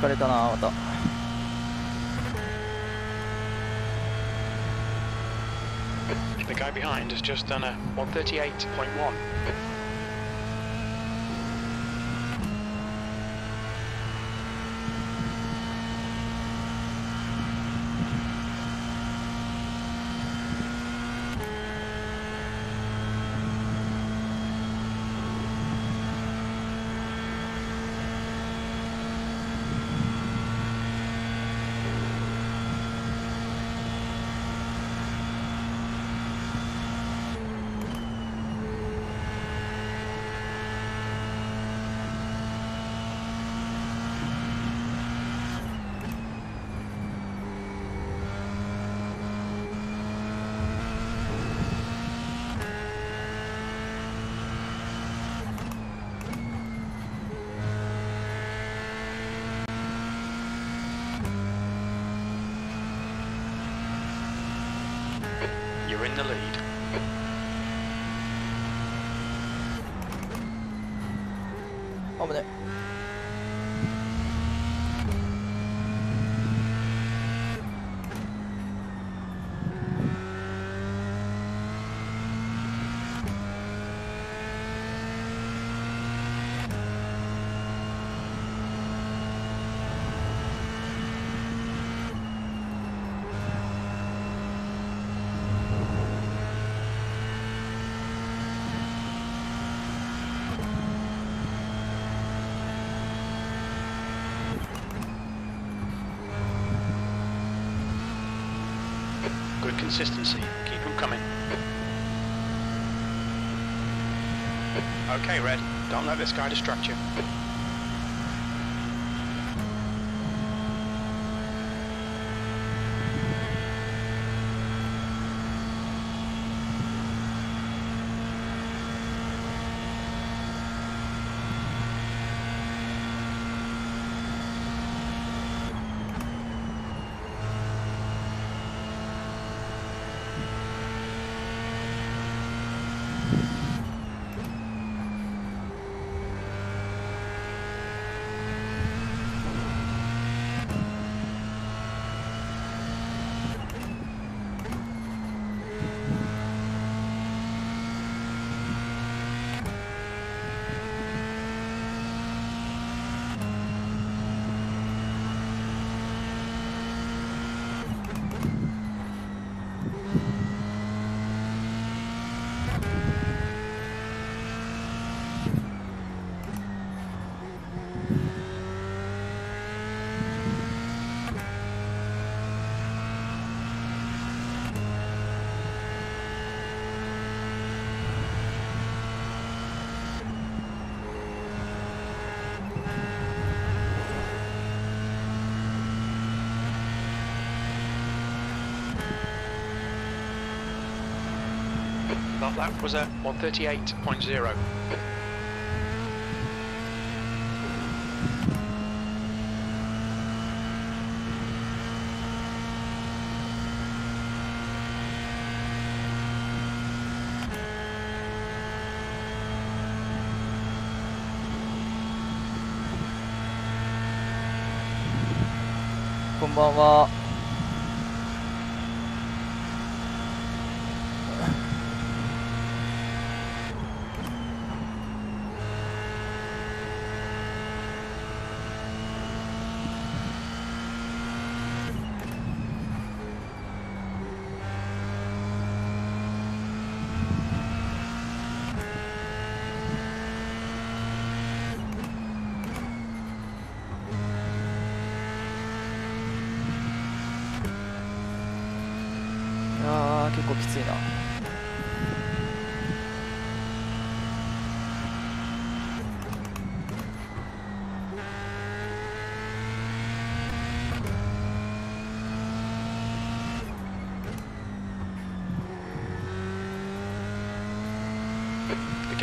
やー追いつかれたなまた The guy behind has just done a 138.1. consistency. Keep them coming. Okay, Red. Don't let this guy distract you. 'That lap was a 138.0. こんばんは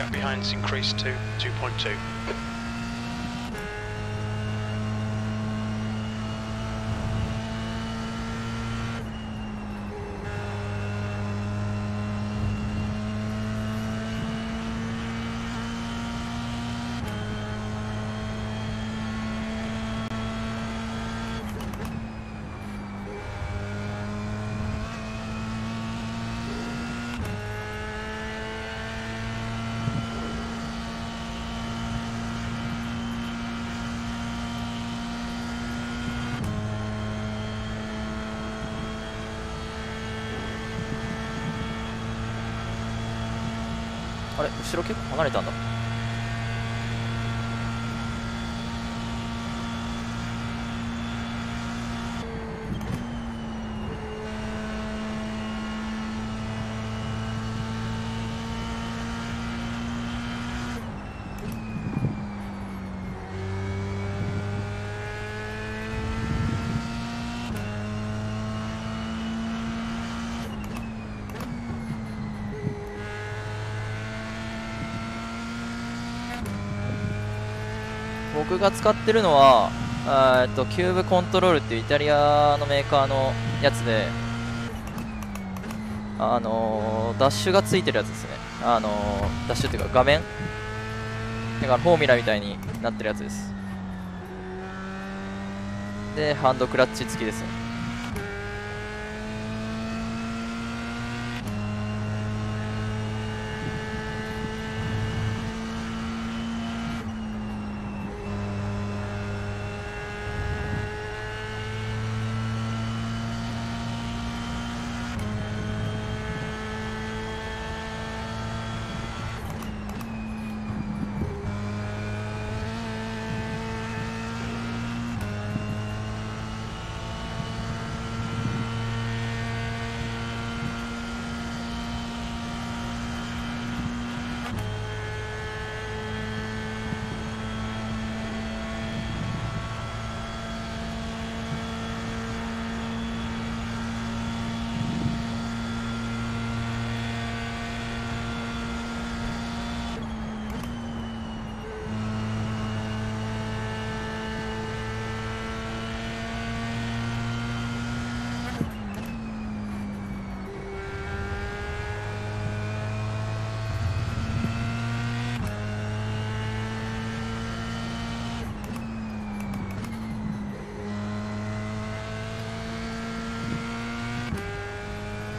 The gap behind's increased to 2.2. あれ後ろ結構離れたんだ。僕が使ってるのはえっとキューブコントロールっていうイタリアのメーカーのやつであのーダッシュがついてるやつですね。あのーダッシュっていうか画面。だからフォーミュラみたいになってるやつです。でハンドクラッチ付きですね。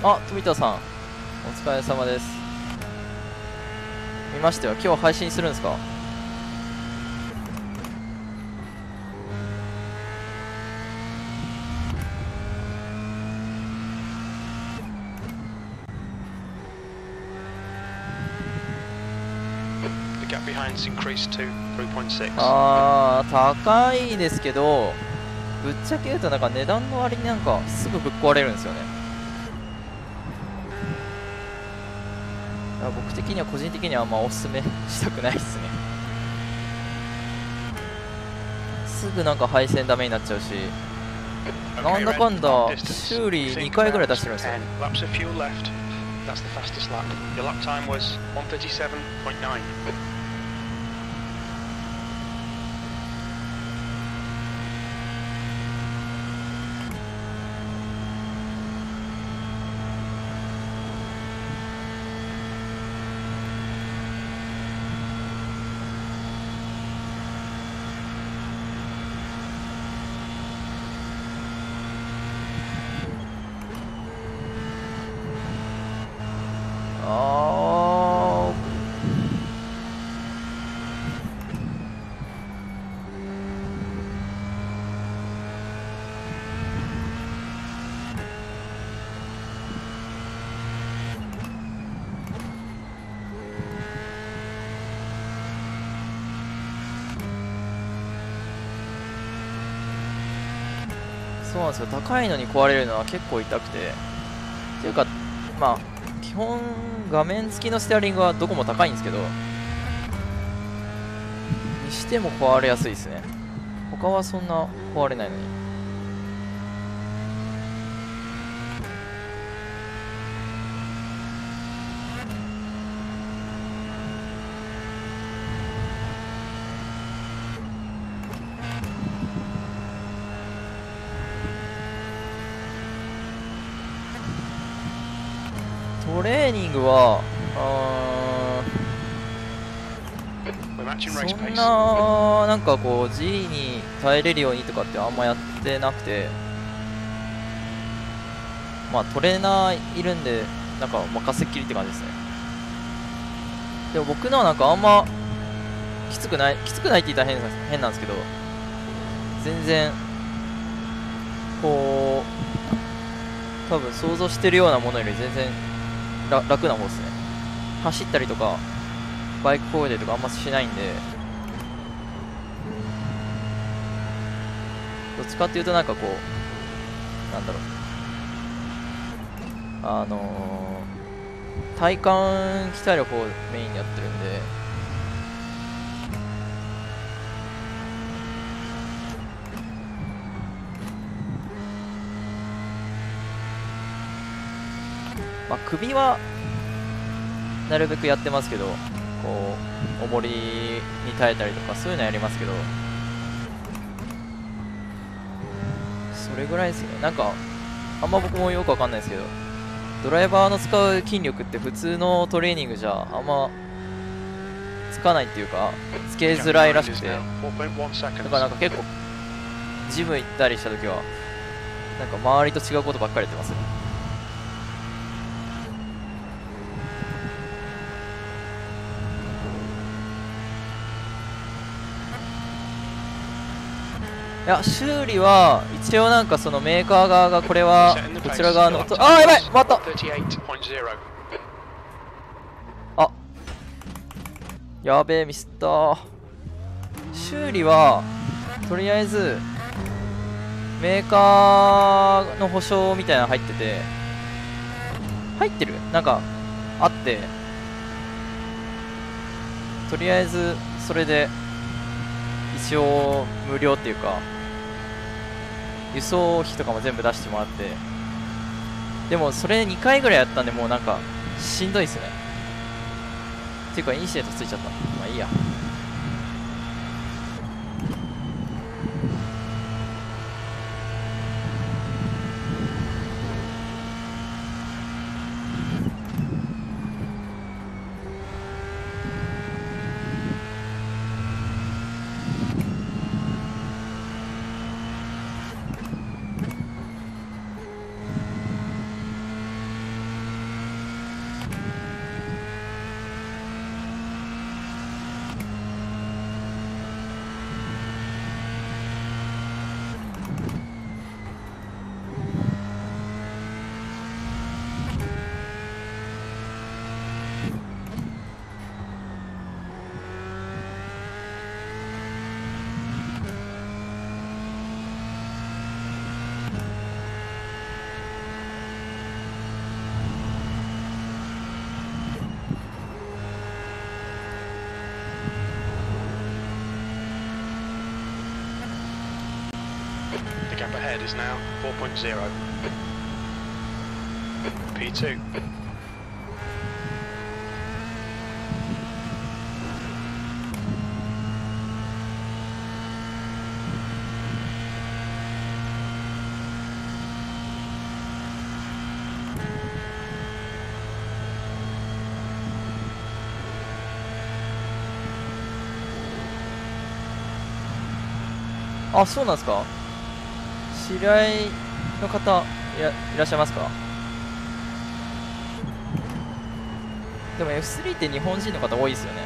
あ富田さんお疲れ様です。見ましたよ。今日配信するんですか「The gap behind's increased to 3.6. あー高いですけどぶっちゃけ言うとなんか値段の割になんかすぐぶっ壊れるんですよねいや僕的には個人的にはまおすすめしたくないですね。すぐなんか配線ダメになっちゃうし。なんだかんだ修理2回ぐらい出してるんですよ。んですよ。高いのに壊れるのは結構痛くて。っていうかまあ基本画面付きのステアリングはどこも高いんですけどにしても壊れやすいですね。他はそんな壊れないのにトレーニングはそん.ななんかこう G に耐えれるようにとかってあんまやってなくてまあトレーナーいるんでなんか任せっきりって感じですねでも僕のはなんかあんまきつくないきつくないって言ったら変な変なんですけど全然こう多分想像してるようなものより全然ら楽な方ですね。走ったりとかバイクこいでとかあんましないんで。どっちかっていうとなんかこうなんだろう。あのー、体幹鍛える方をメインにやってるんで。首はなるべくやってますけどこう重りに耐えたりとかそういうのやりますけど。それぐらいですね。なんかあんま僕もよくわかんないですけどドライバーの使う筋力って普通のトレーニングじゃあんまつかないっていうかつけづらいらしくて。だ4.1 seconds. からなんか結構ジム行ったりした時はなんか周りと違うことばっかりやってますねいや修理は一応なんかそのメーカー側がこれはこちら側の Still あやばい回った。あ。やべえミスった。修理はとりあえずメーカーの保証みたいなの入ってて。入ってる？なんかあって。とりあえずそれで一応無料っていうか。輸送費とかも全部出してもらって。でもそれ2回ぐらいやったんでもうなんかしんどいっすね。っていうかインシデントついちゃった。まあいいや。gap ahead is now 4.0. P2. あそうなんですか 知り合いの方いらいらっしゃいますか？でも F3 って日本人の方多いですよね。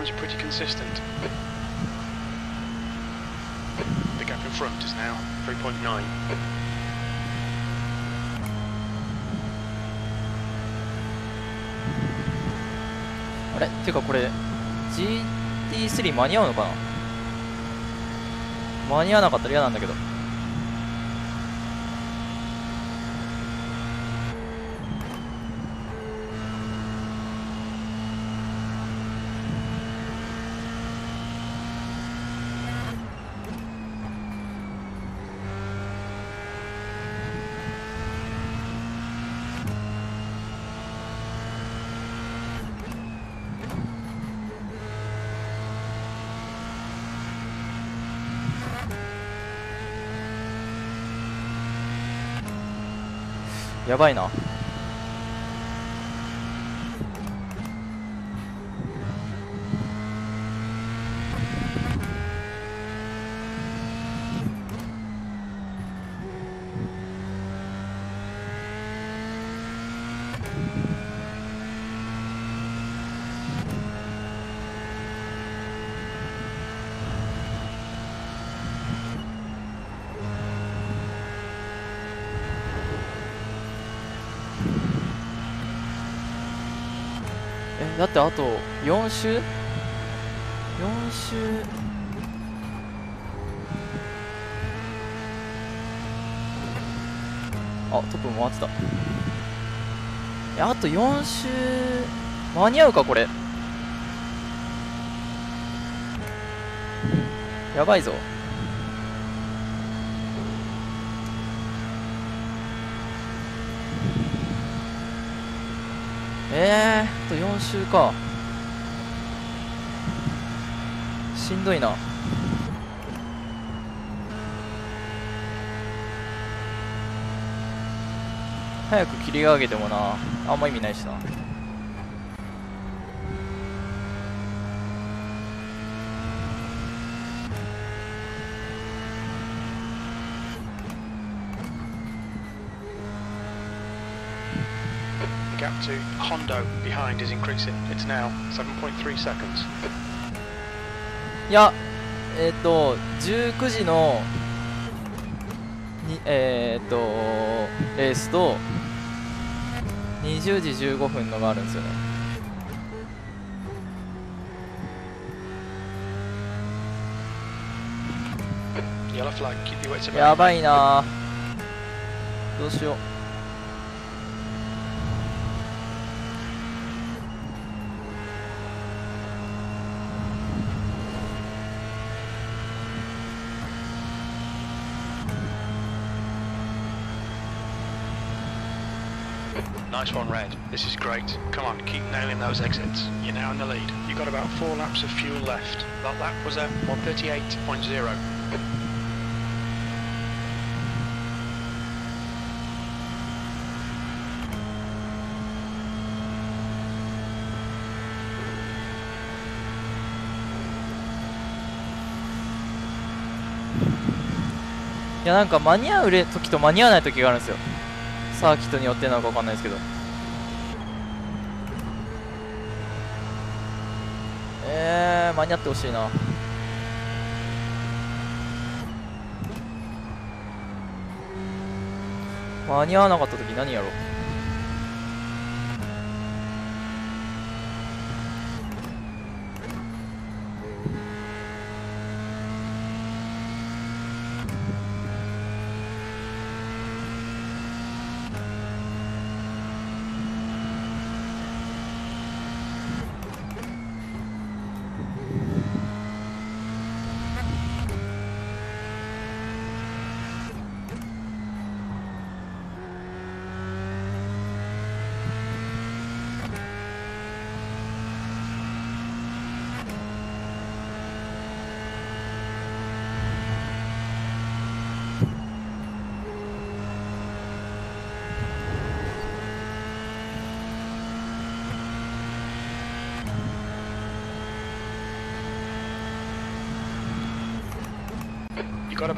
Red, your lap times pretty consistent. The gap in front is now 3.9. あれっていうかこれ GT3 間に合うのかな間に合わなかったら嫌なんだけどやばいな。だってあと4周 ?4 周あトップ回ってた。えあと4周間に合うかこれ。やばいぞ。えー、あと4周か。しんどいな。早く切り上げてもな。あんま意味ないしな「The gap to Hondo behind is increasing. It's now 7.3 seconds. いやえっ、と19時のにえっ、とレースと20時15分のがあるんですよねや.ばいなどうしよう「Nice one, Red. This is great. Come on, keep nailing those exits. You're now in the lead. You've got about four laps of fuel left. That lap was a 138.0. いやなんか間に合うれ時と間に合わない時があるんですよ サーキットによってなのか分かんないですけど。えー、間に合ってほしいな。間に合わなかった時何やろう。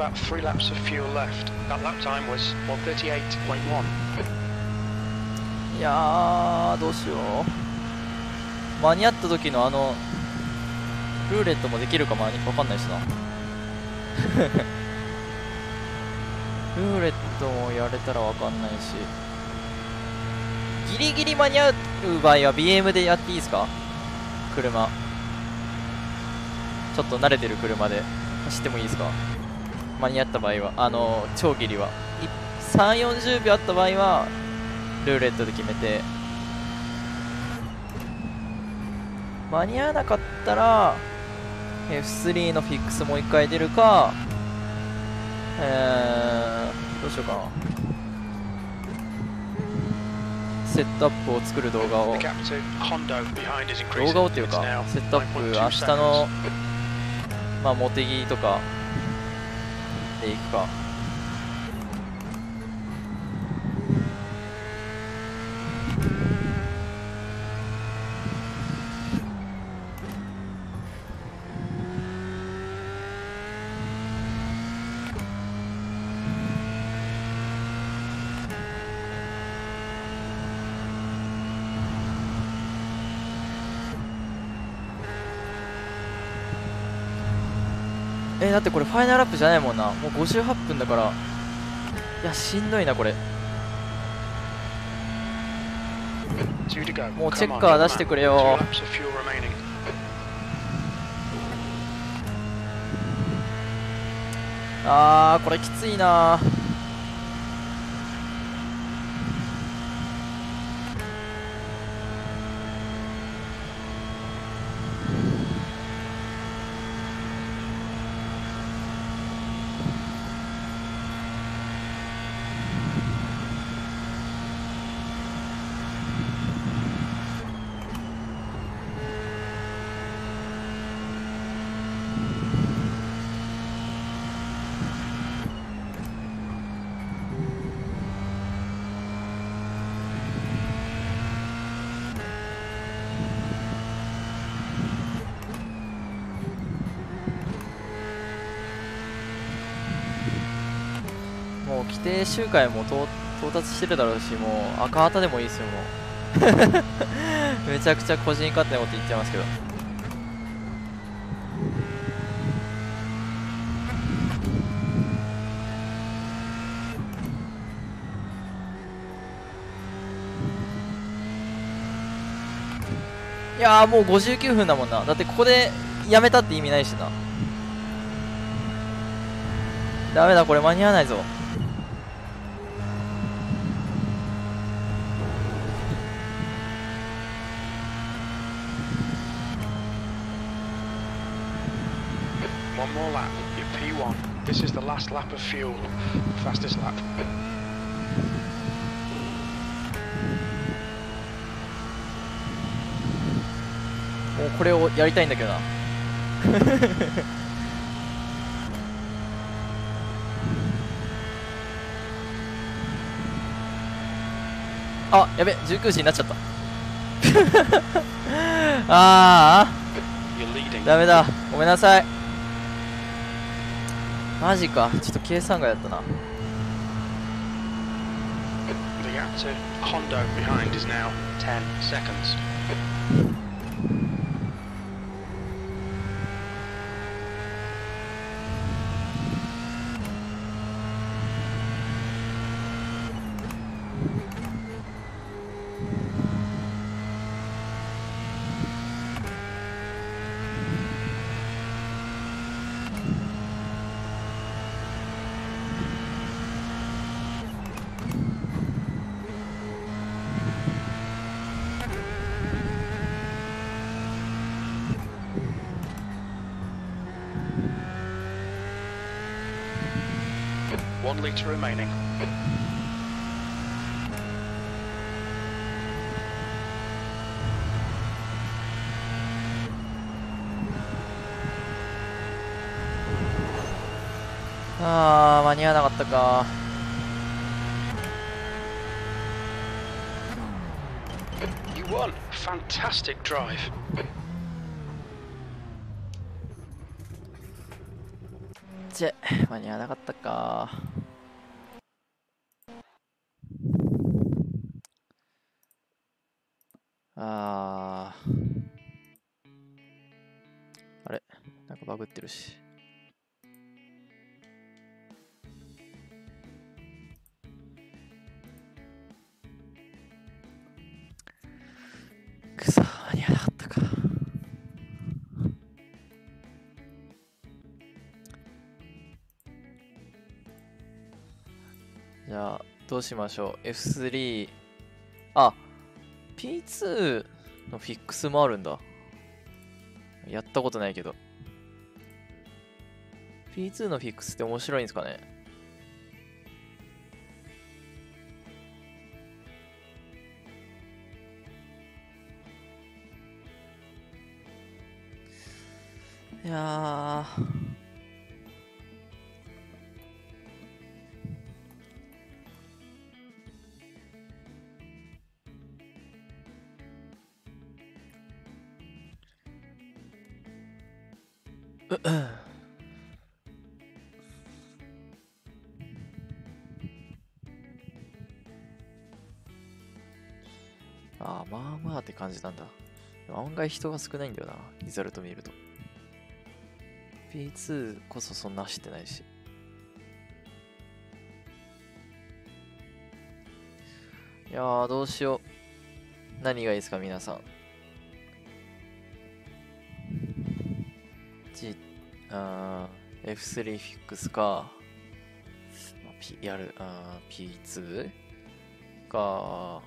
About three laps of fuel left. That lap time was 138.1. いやーどうしよう。間に合った時のあのルーレットもできるかまわかんないしな。ルーレットもやれたらわかんないし。ギリギリ間に合う場合は BM でやっていいですか？車。ちょっと慣れてる車で。走ってもいいですか？間に合った場合はあの超ギリは3 4 0秒あった場合はルーレットで決めて間に合わなかったら F3 のフィックスもう一回出るかえー、どうしようかなセットアップを作る動画を動.画をっていうかセットアップ9.2明日の.まあ茂木とかでいくだってこれファイナルラップじゃないもんなもう58分だからいやしんどいなこれ.もうチェッカー出して.くれよ.あーこれきついなもう規定周回も到到達してるだろうしもう赤旗でもいいですよもう。めちゃくちゃ個人勝手なこと言っちゃいますけど。いやもう59分だもんな。だってここでやめたって意味ないしな。ダメだこれ間に合わないぞ One more lap. Your P1. This is the last lap of fuel. Fastest lap. もうこれをやりたいんだけどな あやべ19時になっちゃった ああ.ダメだごめんなさいマジかちょっと計算外だったな The gap to Hondo behind is now 10 seconds. litre remaining. あー間に合わなかったか You won! Fantastic drive. チェ間に合わなかったか しましょう？F3。あ、P2 のフィックスもあるんだ。やったことないけど。P2 のフィックスって面白いんですかね？いやー。感じなんだ。でも案外人が少ないんだよな、リザルト見ると。P2 こそそんな走ってないし。いやー、どうしよう。何がいいですか、皆さん。G、あー F3 フィックスか、まあ P、やる、あー P2 か、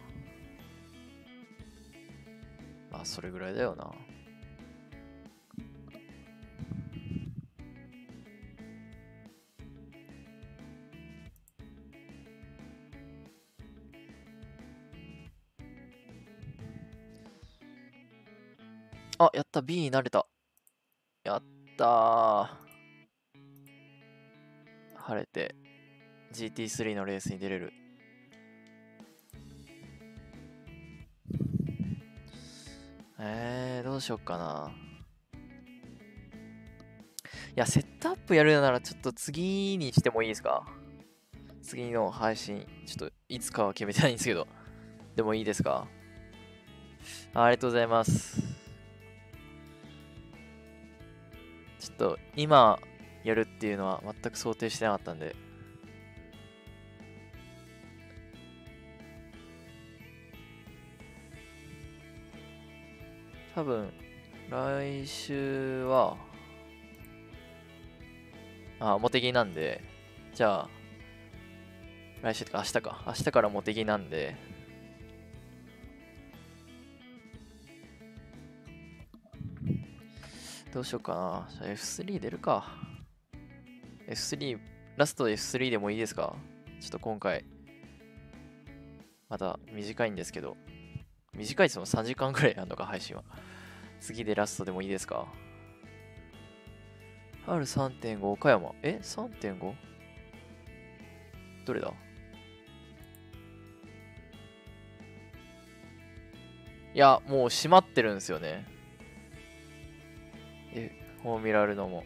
それぐらいだよな。あ、やった !B になれた。やったー。晴れて GT3 のレースに出れる。しよっかな。いや、セットアップやるならちょっと次にしてもいいですか？次の配信、ちょっといつかは決めてないんですけど、でもいいですか？あありがとうございます。ちょっと今やるっていうのは全く想定してなかったんで。多分、来週は、あ、モテギなんで、じゃあ、来週とか明日か。明日からモテギなんで、どうしようかな。じゃあ F3 出るか。F3、ラスト F3 でもいいですか？ちょっと今回、まだ短いんですけど、短いですもん、3時間くらいあんのか、配信は。次でラストでもいいですか ?R3.5 岡山。え ?3.5? どれだ？いや、もう閉まってるんですよね。え、フォーミュラルのも。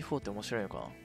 GT4 って面白いのかな？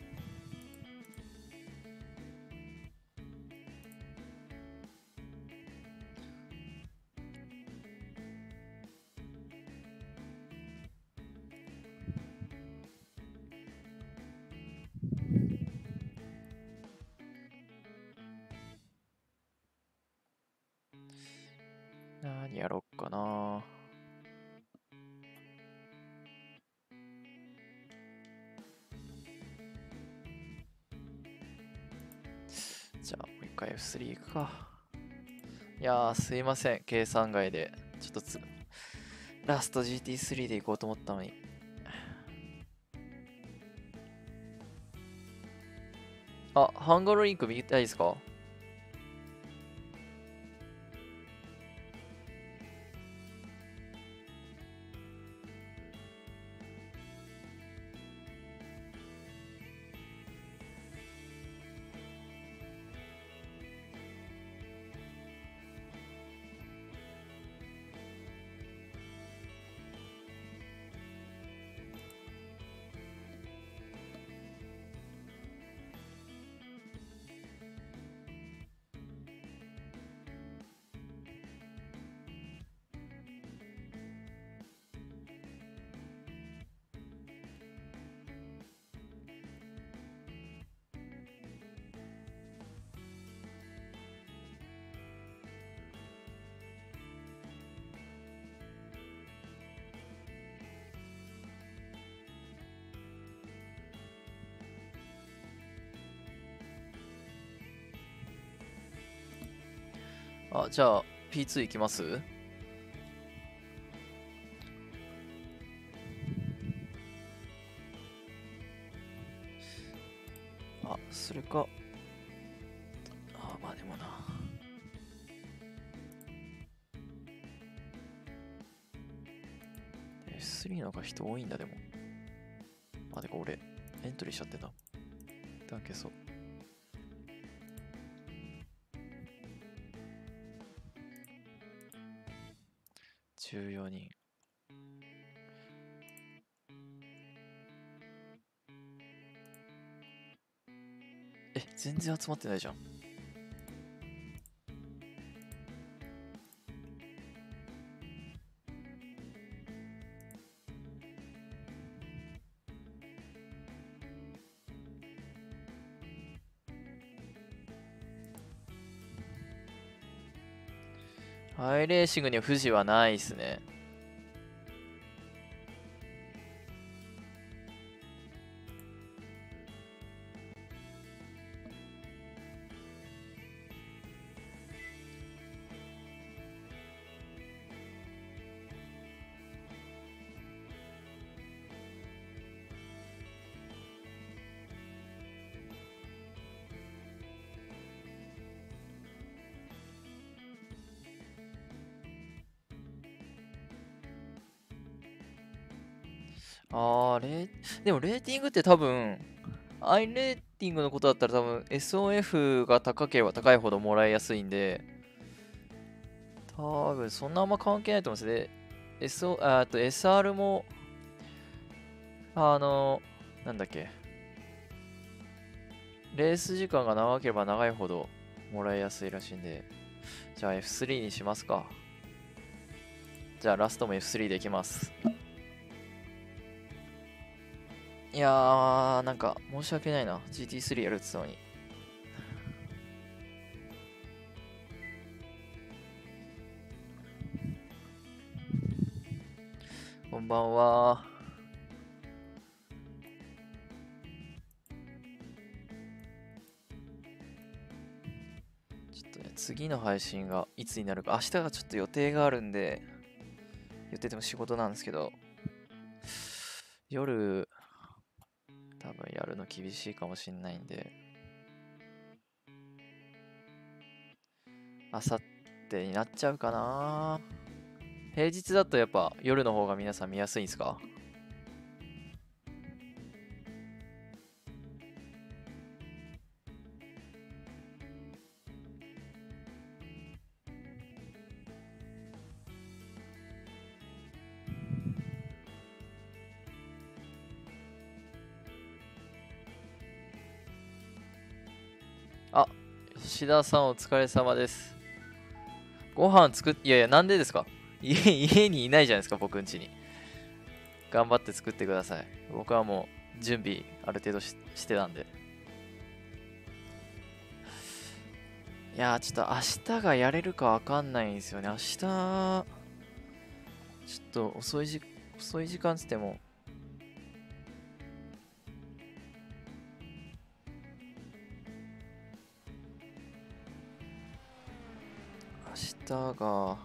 3いくか。いやー、すいません。計算外で。ちょっとつ、ラスト GT3 で行こうと思ったのに。あ、ハンガロリンク見たいですか？じゃあ P2 行きます？あ、それか。あ、まあでもな。S3 なんか人多いんだ、でも。あ、でか俺、エントリーしちゃってた。だけそう。14人。え、全然集まってないじゃん。レーシングには富士はないっすね。でもレーティングって多分、アイレーティングのことだったら多分 SOF が高ければ高いほどもらいやすいんで、多分そんなあんま関係ないと思うんですね。SO、あと SR も、あの、なんだっけ。レース時間が長ければ長いほどもらいやすいらしいんで、じゃあ F3 にしますか。じゃあラストも F3 でいきます。いやー、なんか申し訳ないな。GT3 やるって言ったのに。こんばんは。ちょっとね、次の配信がいつになるか。明日がちょっと予定があるんで、予定でも仕事なんですけど、夜、分やるの厳しいかもしんないんで、あさってになっちゃうかな。平日だとやっぱ夜の方が皆さん見やすいんですか？吉田さんお疲れ様です。ご飯作っ、いやいや、なんでですか？家家にいないじゃないですか、僕ん家に。頑張って作ってください。僕はもう準備ある程度ししてたんで。いや、ちょっと明日がやれるかわかんないんですよね。明日、ちょっと遅いじ遅い時間つっても、日が、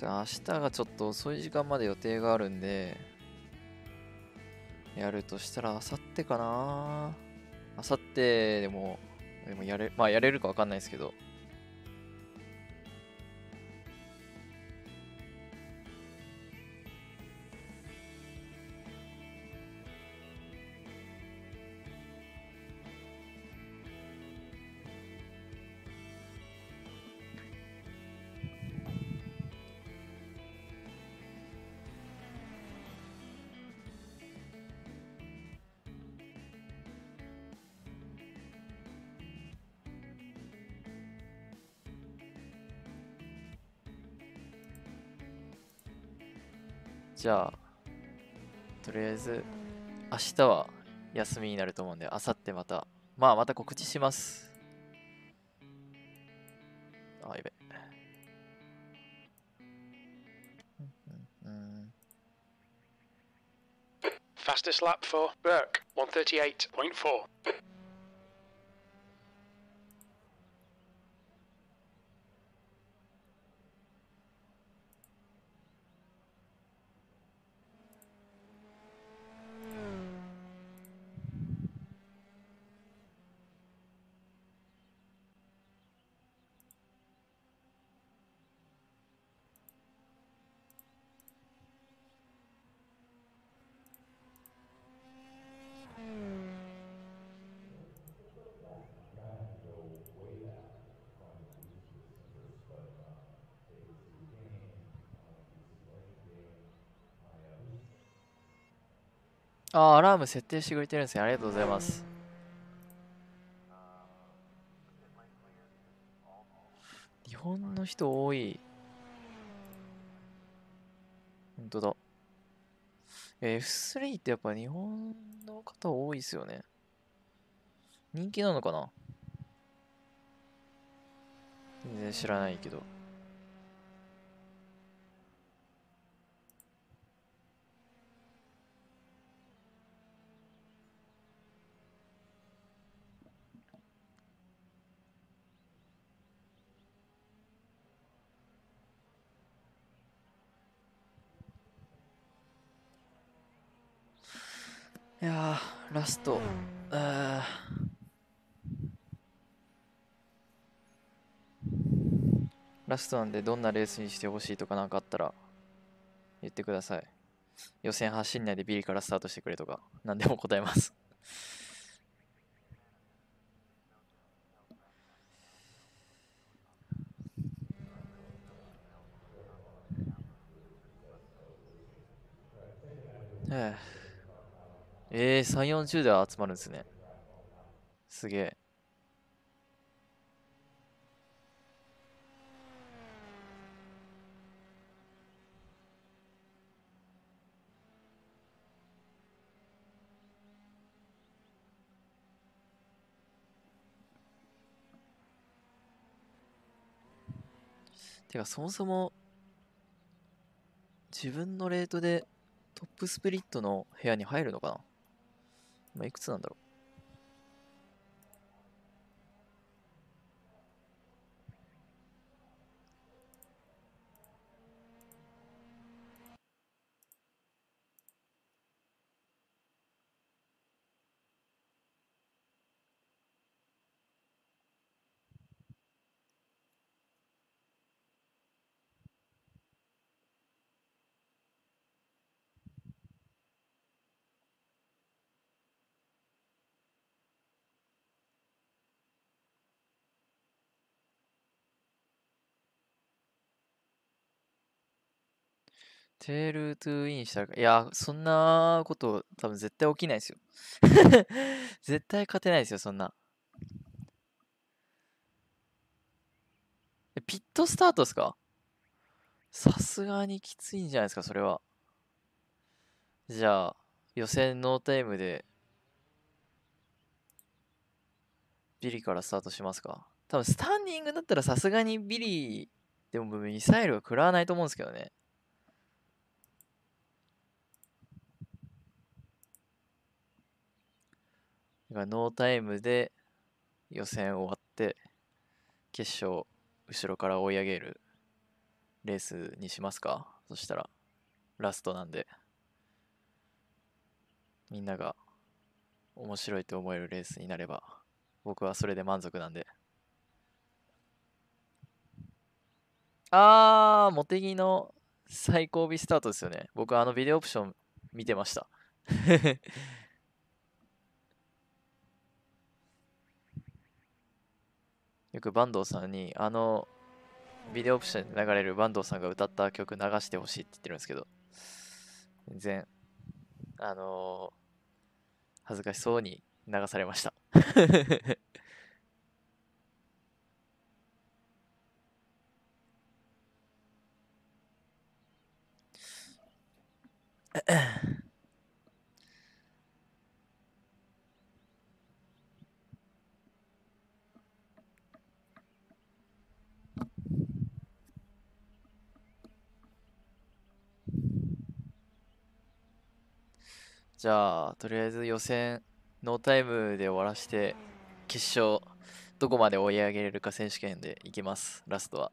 明日がちょっと遅い時間まで予定があるんで、やるとしたら明後日かな。明後日でも、でもやれ、まあやれるかわかんないですけど、じゃあ、とりあえず、明日は休みになると思うんで、明後日また、まあまた告知します。あ、やべ。うんうん、Fastest lap for Burke, 138.4. あアラーム設定してくれてるんですね。ありがとうございます。日本の人多い。本当だ。えー F3 ってやっぱ日本の方多いですよね。人気なのかな？全然知らないけど。いやーラスト。ラストなんでどんなレースにしてほしいとかなんかあったら言ってください。予選走んないでビリからスタートしてくれとか何でも答えます。えええー、3、40では集まるんですね。すげえ。てか、そもそも、自分のレートでトップスプリットの部屋に入るのかな？今いくつなんだろう。tail to win したら、いや、そんなこと多分絶対起きないですよ。絶対勝てないですよ、そんな。えピットスタートですか？さすがにきついんじゃないですか、それは。じゃあ、予選ノータイムで、ビリからスタートしますか。多分、スタンディングだったらさすがにビリでもミサイルは食らわないと思うんですけどね。だからノータイムで予選終わって、決勝、後ろから追い上げるレースにしますか？そしたら、ラストなんで、みんなが面白いと思えるレースになれば、僕はそれで満足なんで。あー、モテギの最後尾スタートですよね。僕、あのビデオオプション見てました。よく坂東さんに、あの、ビデオオプションで流れる坂東さんが歌った曲流してほしいって言ってるんですけど、全然、あのー恥ずかしそうに流されました。じゃあ、とりあえず予選、ノータイムで終わらして、決勝、どこまで追い上げれるか選手権でいきます、ラストは。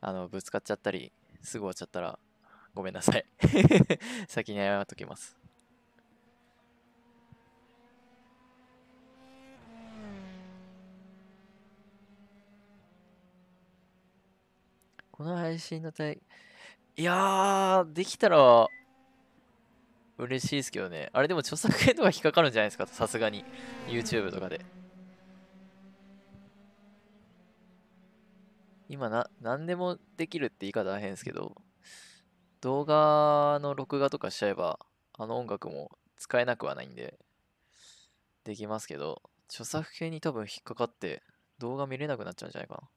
あの、ぶつかっちゃったり、すぐ終わっちゃったら、ごめんなさい。先に謝っときます。この配信のタイ、いやー、できたら、嬉しいですけどね。あれでも著作権とか引っかかるんじゃないですか、さすがに。YouTube とかで。今な、何でもできるって言い方は変ですけど、動画の録画とかしちゃえば、あの音楽も使えなくはないんで、できますけど、著作権に多分引っかかって動画見れなくなっちゃうんじゃないかな。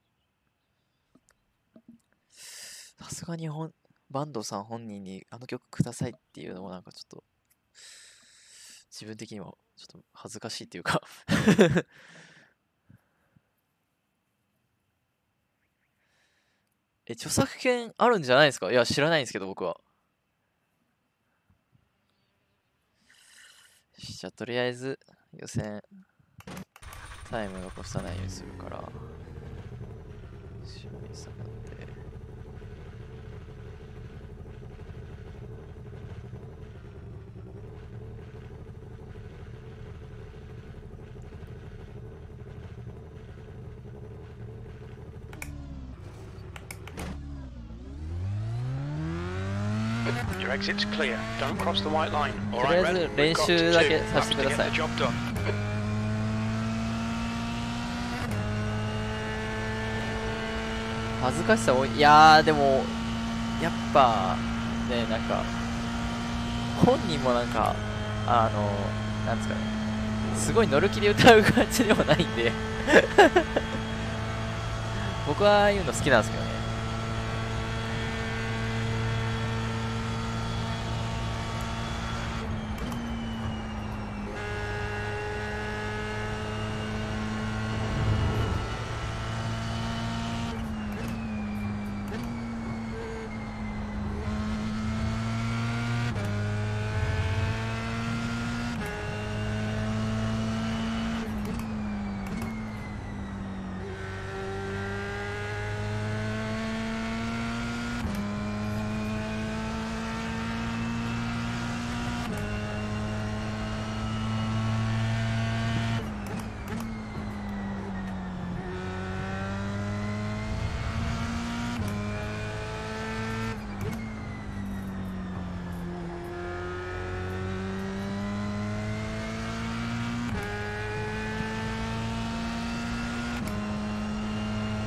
さすがに本、バンドさん本人にあの曲くださいっていうのもなんかちょっと、自分的にはちょっと恥ずかしいっていうか。え、著作権あるんじゃないですか？いや、知らないんですけど、僕は。じゃあ、とりあえず、予選、タイムが越さないようにするから、後ろに下がって、Your exit's clear. Don't cross the white line. All とり right, あえず Red? 練 We've got 習だけさせてく to だ get さい the。job done. 恥ずかしさ多い。いやー、でも、やっぱ、ね、なんか、本人もなんか、あの、なんですかね、すごい乗る気で歌う感じでもないんで、僕はああいうの好きなんですけどね。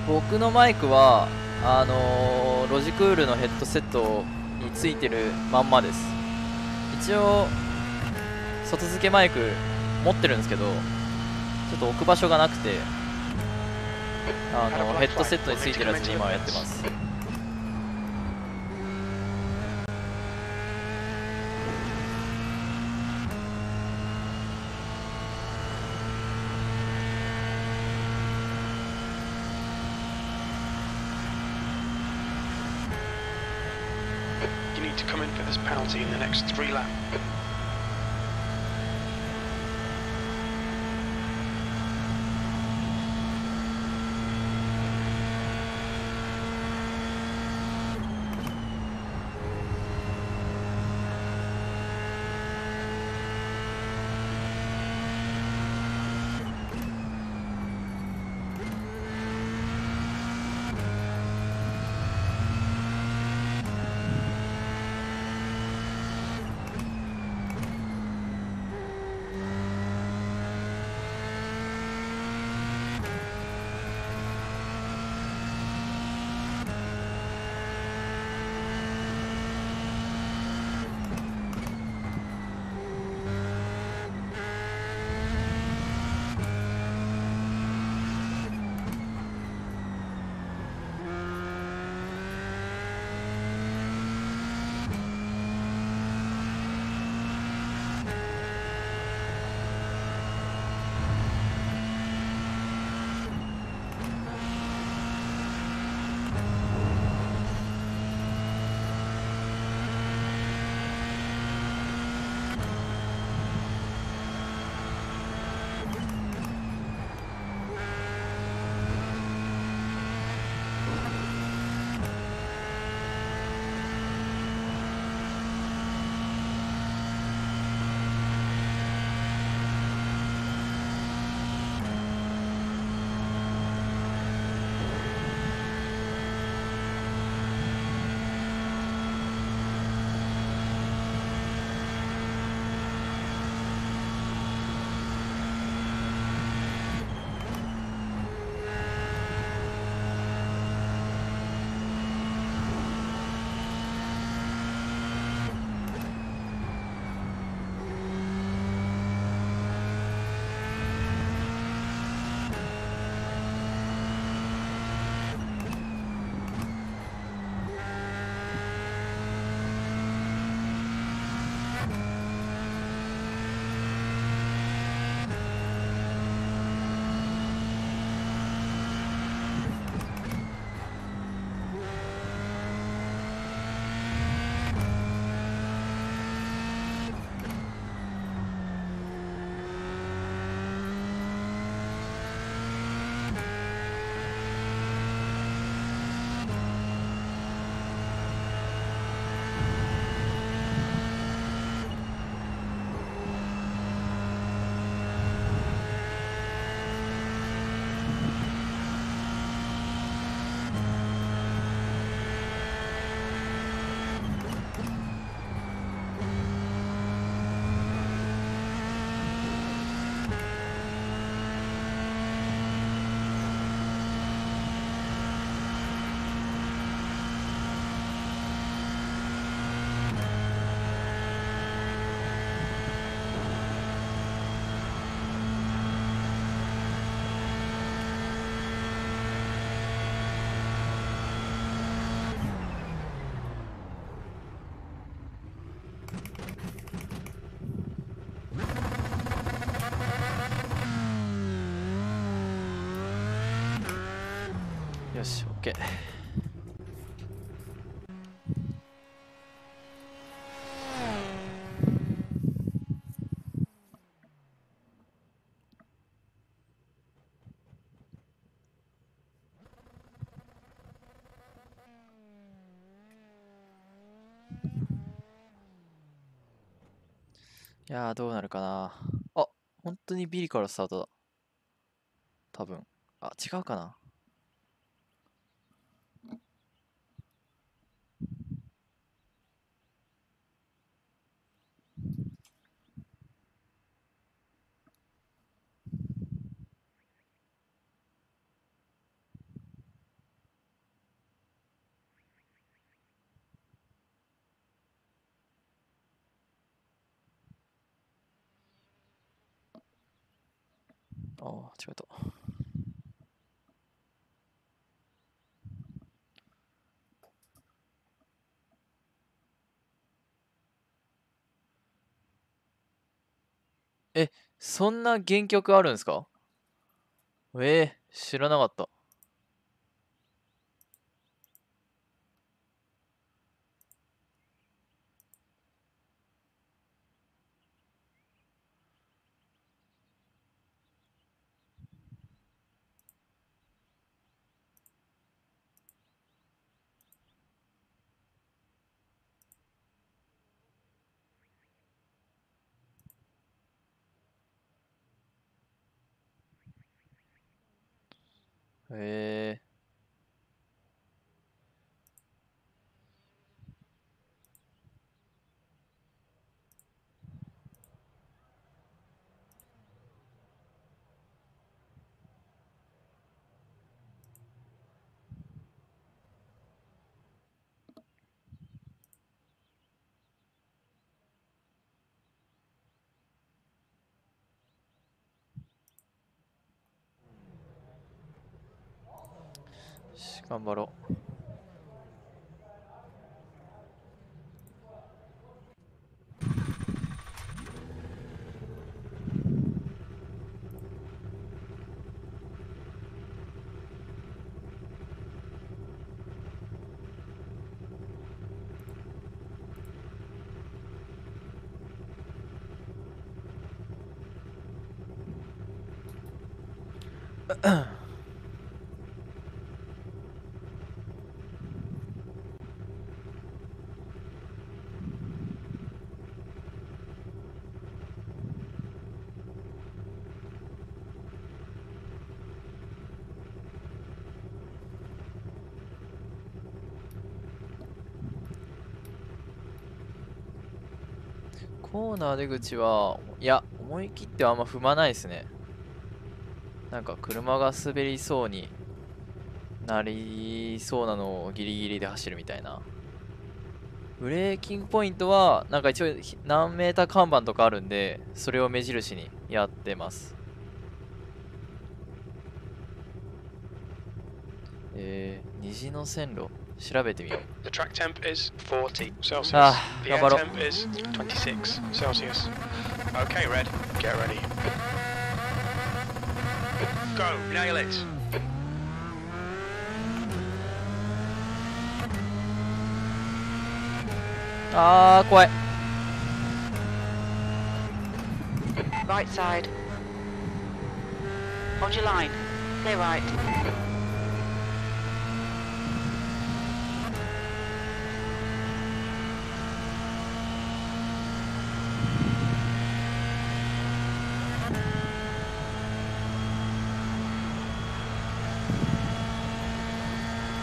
僕のマイクは、あのーロジクールのヘッドセットについてるまんまです。一応、外付けマイク持ってるんですけど、ちょっと置く場所がなくて、あのヘッドセットについてるやつに今はやってます。Penalty in the next three laps.「いやーどうなるかな。あ本当にビリからスタートだ。多分。あ違うかな。ああ違った。えそんな原曲あるんですか？えー、知らなかったへえし頑張ろう。コ ーナー出口はいや思い切ってはあんま踏まないですね。なんか車が滑りそうになりそうなのをギリギリで走るみたいな。ブレーキングポイントはなんか一応何メーター看板とかあるんでそれを目印にやってます。えー、虹の線路。調べてみよう The track temp is 40 Celsius. Ah, the air頑張ろう temp is 26 Celsius. Okay, Red, get ready. Go, nail it. あー怖い Right side. Hold your line. Clear right.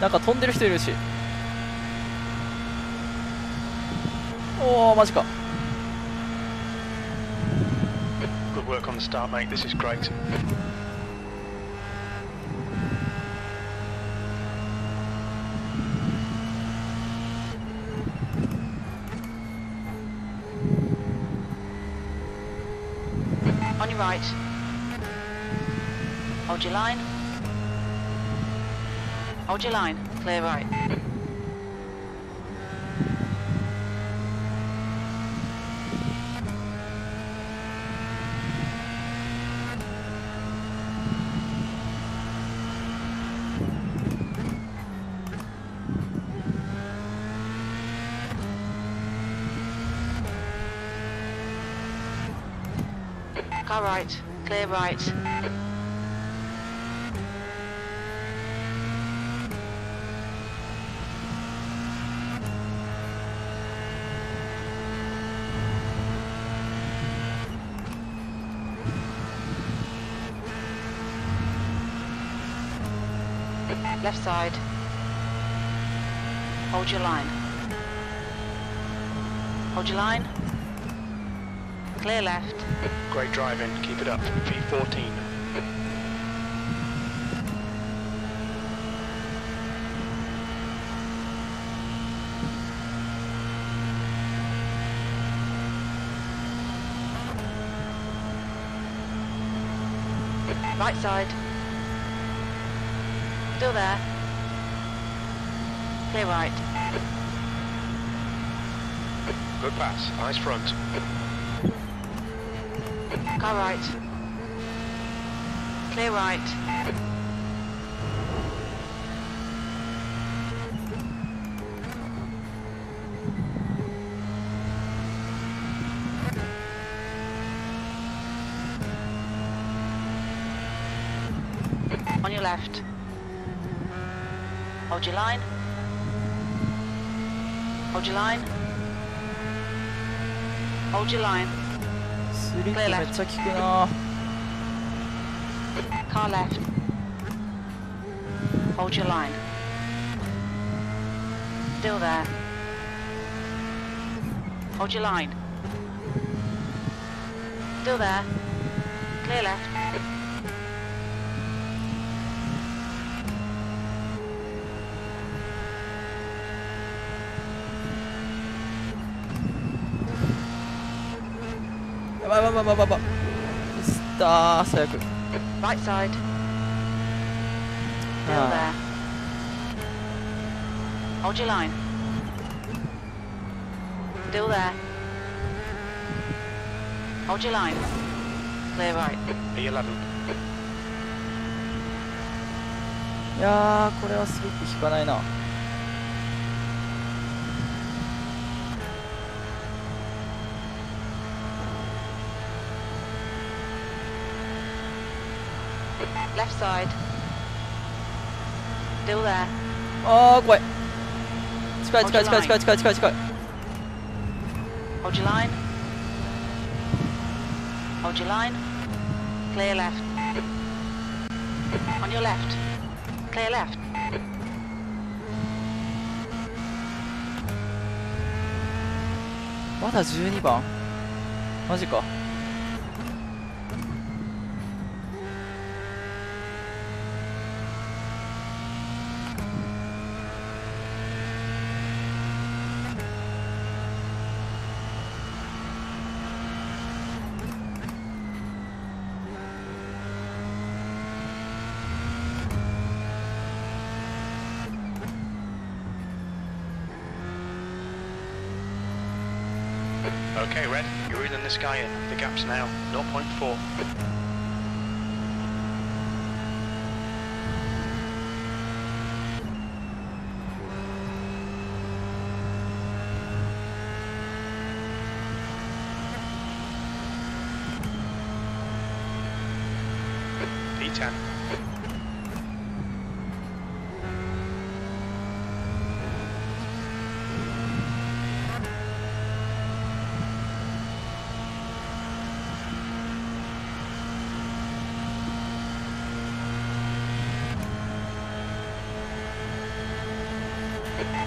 なんか飛んでる人いるしおおマジか Good work on the start, mate. This is great. Hold your line. Clear right. Car right. Clear right. Side. Hold your line. Hold your line. Clear left. Great driving. Keep it up. V14. Right side. Still there. Clear right. Good pass. Nice front. Car right. Clear right. On your left. Hold your line. Hold your line. Hold your line. Clear 몇 Car left. Hold your line. Still there. Hold your line. Still there. Clear left. やばいやばいやばいやばいやばいミスったー最悪 Right side. Still Ah. there. Hold your line. Still there. Hold your line. Clear right. E11. いやーこれはスリップ引かないな Left side. Still there. あー怖い近い近い近い近い近い近い近い Hold your line. Hold your line. Clear left. On your left. Clear left. まだ12番マジか「guy in. The gap's now 0.4. E10.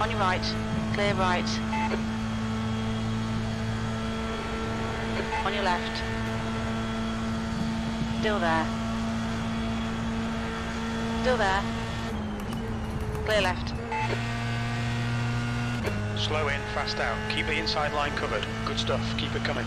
On your right. Clear right. On your left. Still there. Still there. Clear left. Slow in, fast out. Keep the inside line covered. Good stuff. Keep it coming.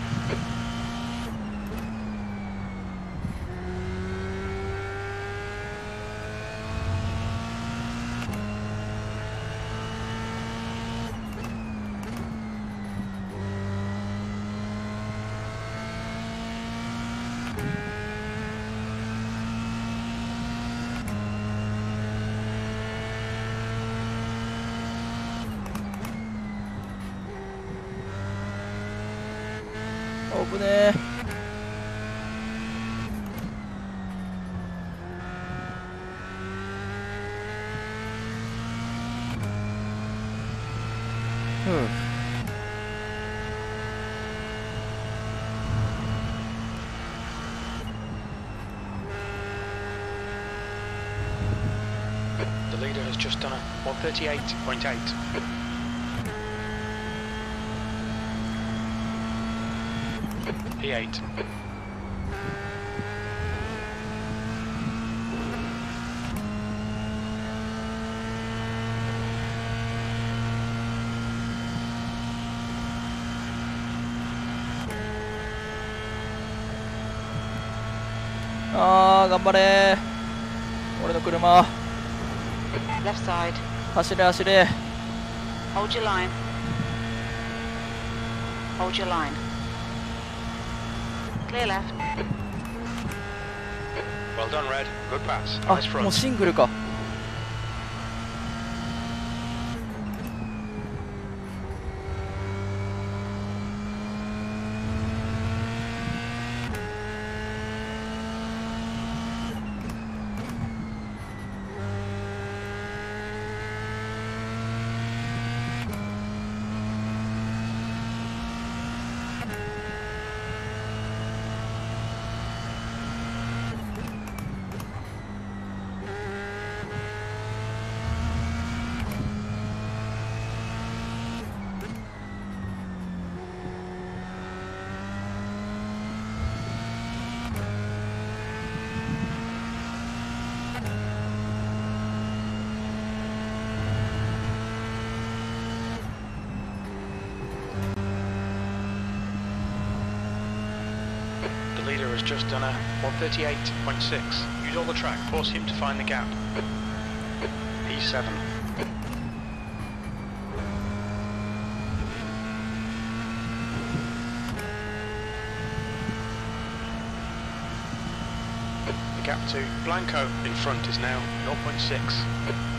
just done a 138.8. P8. あー頑張れ俺の車 left side. Passenger, passenger. Hold your line. Hold your line. Clear left. Well done, Red. Good pass. Ah, nice ah, front. single. 싱글가. Done a 138.6. Use all the track. Force him to find the gap. P7. The gap to Blanco in front is now 0.6.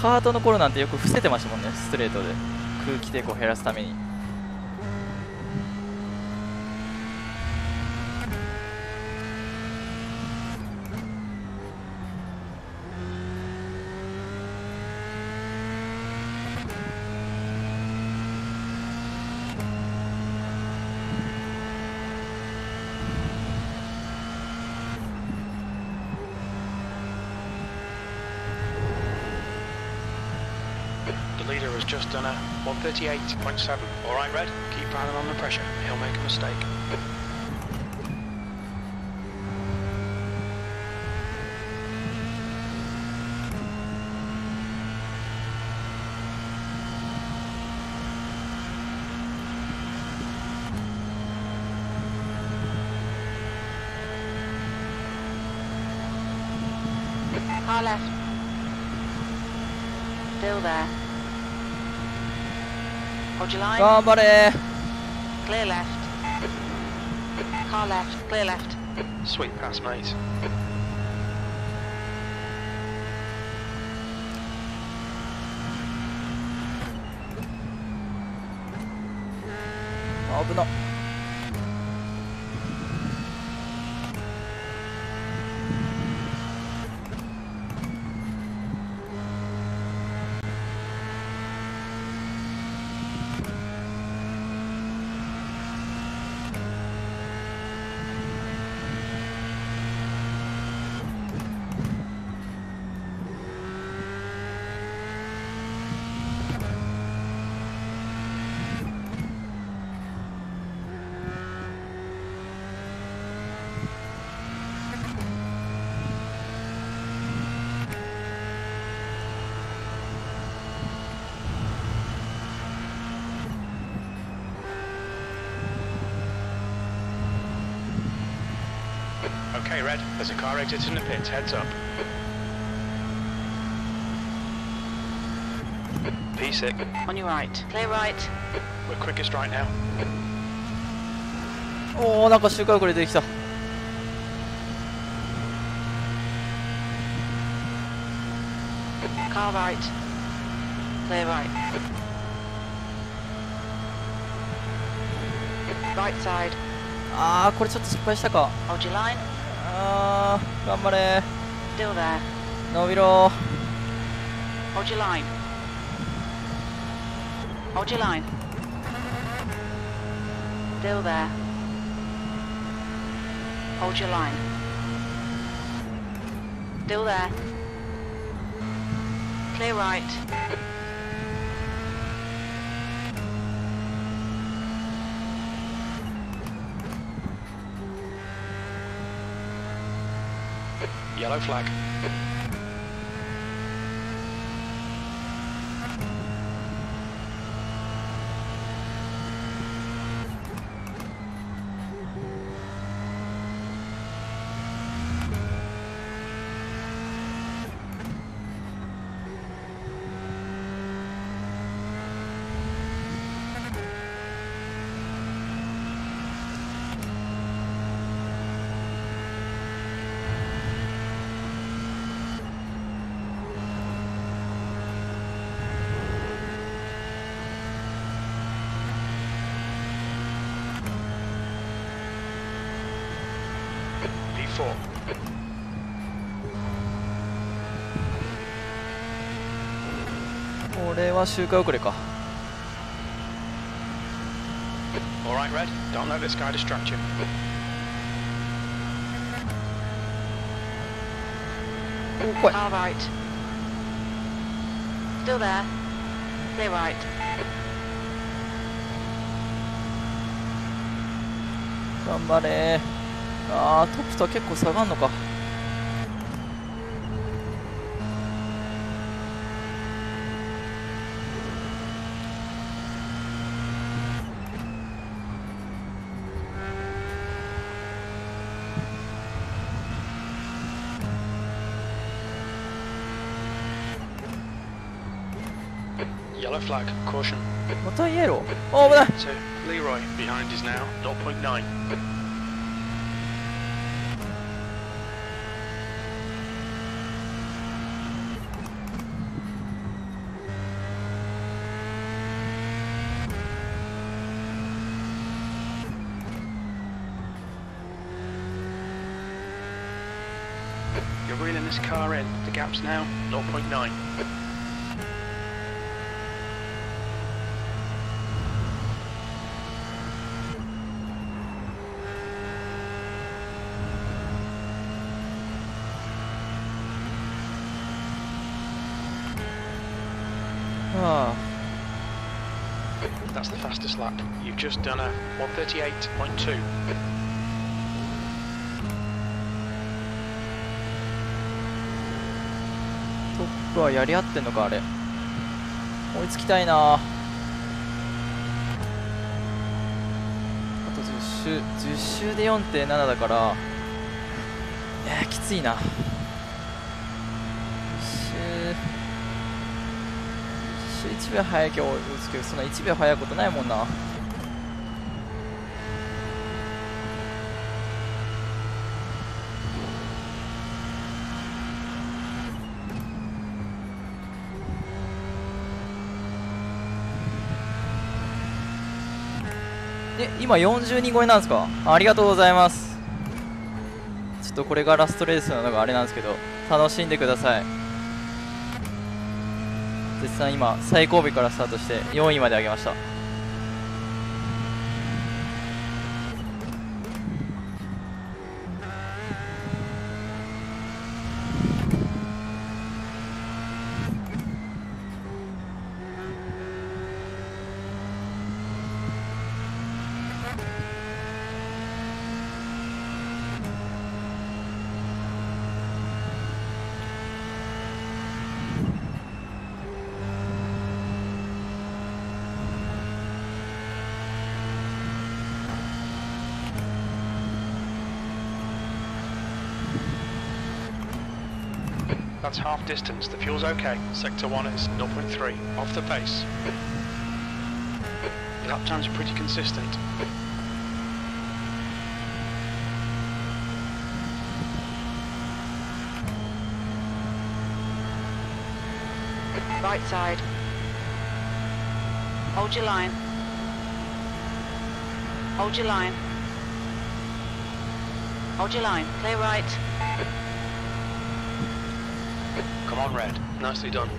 カートの頃なんてよく伏せてましたもんねストレートで。空気抵抗を減らすために。38.7. All right, Red, keep piling on the pressure. He'll make a mistake. Hold your line. Clear left. Car left. Clear left. Sweet pass, mate. Oh, they're not Okay, Red, there's a car exit in the pits, heads up. P6, On your right. Clear right. we're quickest right now. おおなんか周回遅れ出てきた Car right. Clear right. Right side. あーこれちょっと失敗したか Hold your line. あー頑張れ Still there. 伸びろ Hold your line. Hold your line. Still there. Hold your line. Still there. Clear right. Yellow flag. は周回遅れか Alright, Red, don't let this guy distract you. お怖い Car right. Still there. Clear right. 頑張れあートップとは結構下がんのか yellow flag, caution. What are you? Oh, Over there! Uh, so, Leroy, behind is now, 0.9. You're reeling this car in. The gap's now 0.9. fastest lap. You've just done a 138.2. あトップはやり合ってんのかあれ追いつきたいなあと10周10周で4.7だからえー、きついな1秒早いけど追いつけどそんな1秒早いことないもんな。え今40人超えなんですか？ありがとうございます。ちょっとこれがラストレースなのがあれなんですけど楽しんでください。絶賛今最後尾からスタートして4位まで上げました。Distance. The fuel's okay. Sector 1 is 0.3. Off the pace. Lap times are pretty consistent. Right side. Hold your line. Hold your line. Hold your line. Clear right. Come on, Red. Nicely done.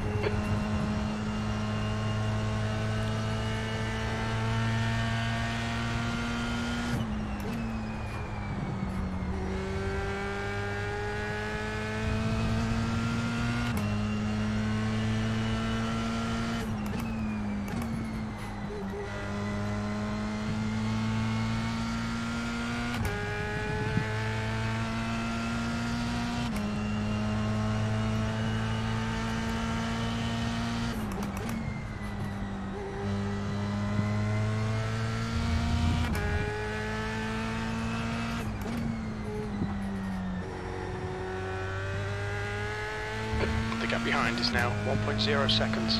1.0 seconds.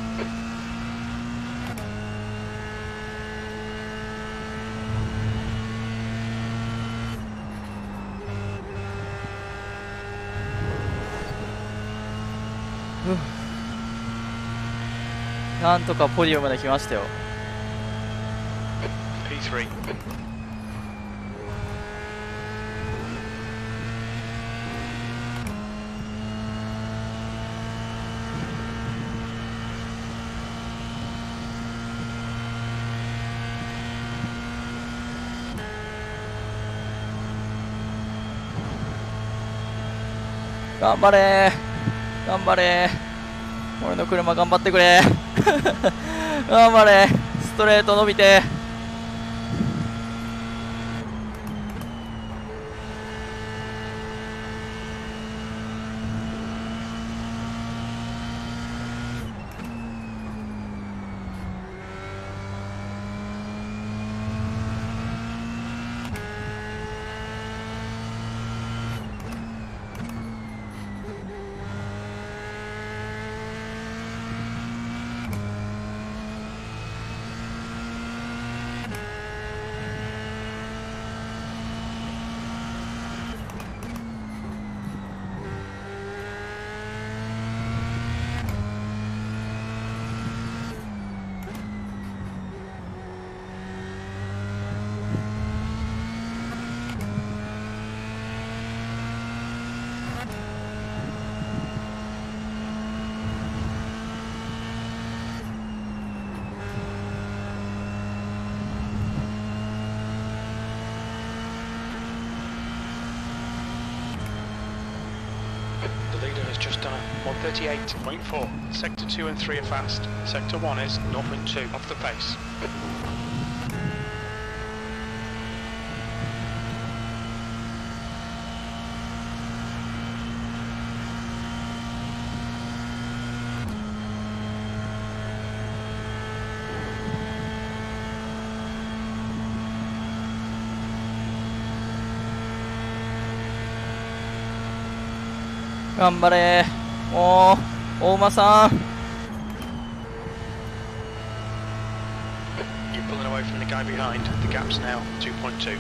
なんとかポディウムまで来ましたよ P3. 頑張れ。頑張れ。俺の車頑張ってくれ。頑張れ。ストレート伸びて。0.4. Sector 2 and 3 are fast. Sector 1 is 0.2 off the pace. 馬さん You're pulling away from the guy behind. The gap's now 2.2.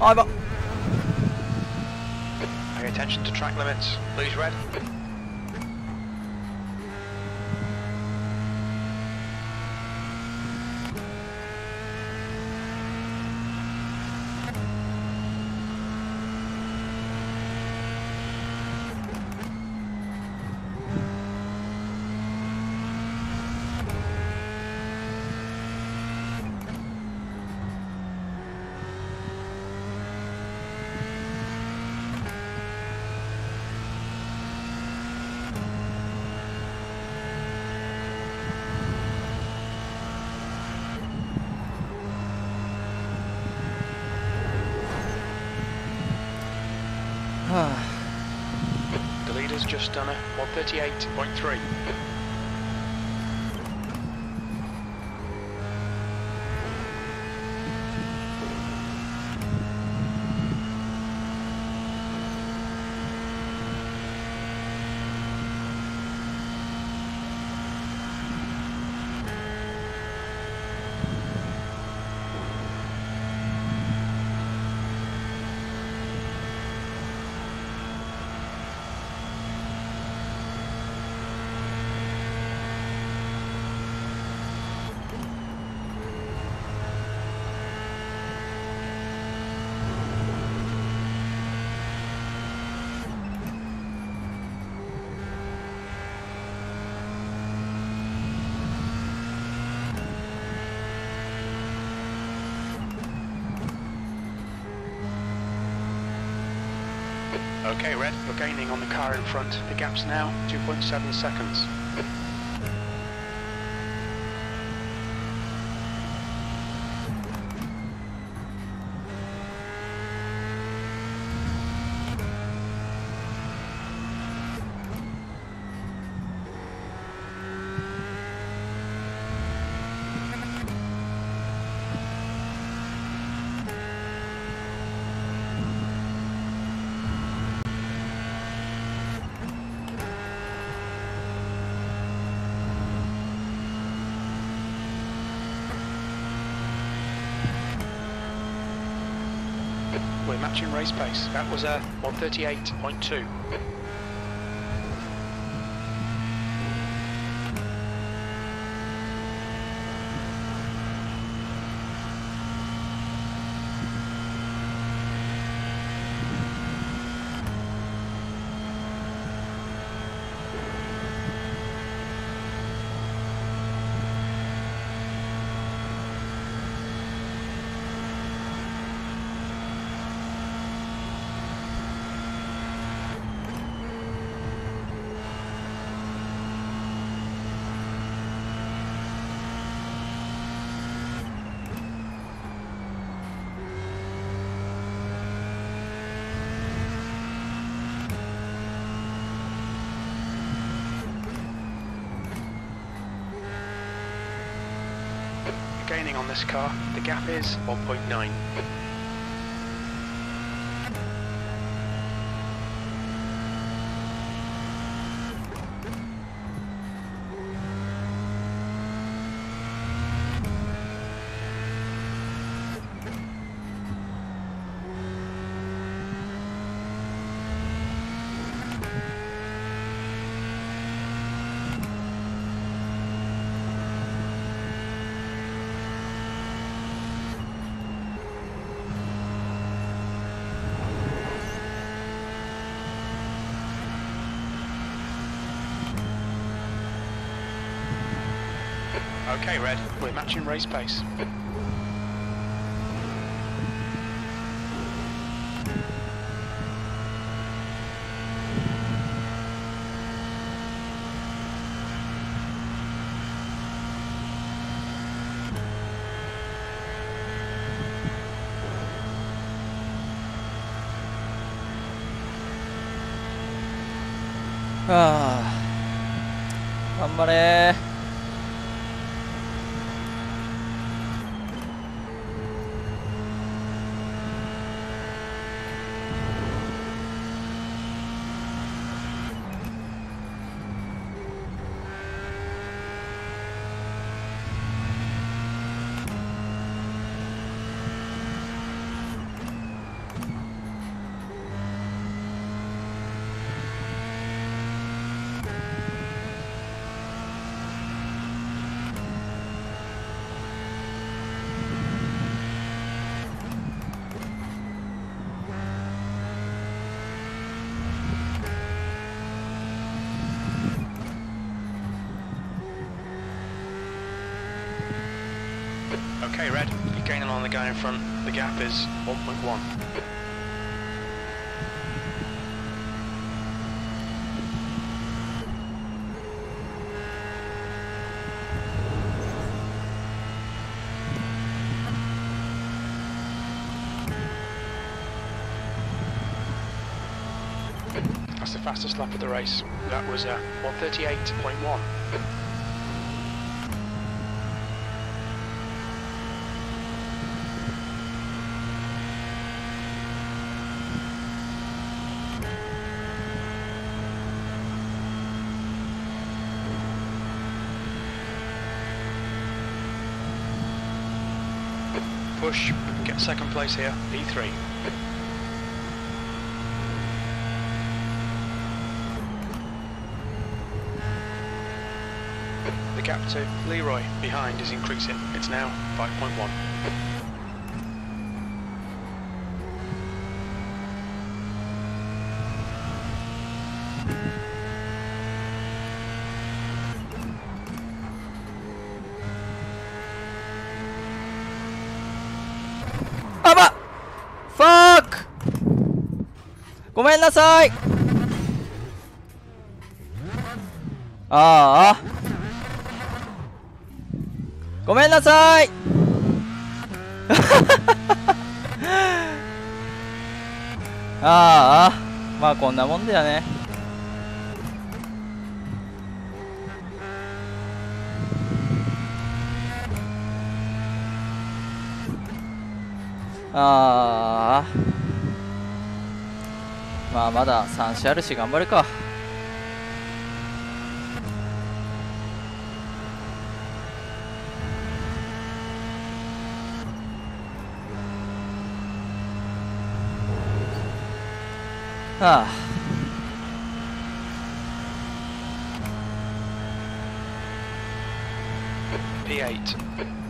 あやば Pay attention to track limits. Lose red. 138.3.「on the car in front. The gap's now 2.7 seconds. We're race pace. That was a 138.2. You're gaining on this car. The gap is 1.9. Okay, Red, we're matching race pace.はあ頑張れ the guy in front. The gap is 1.1. That's the fastest lap of the race. That was uh, 138.1. Push, get second place here, P3. The gap to Leroy behind is increasing. It's now 5.1. んなさい。ああ。ごめんなさい。ああ。まあこんなもんだよね。ああ。まあまだ3試あるし頑張るかはあ P8.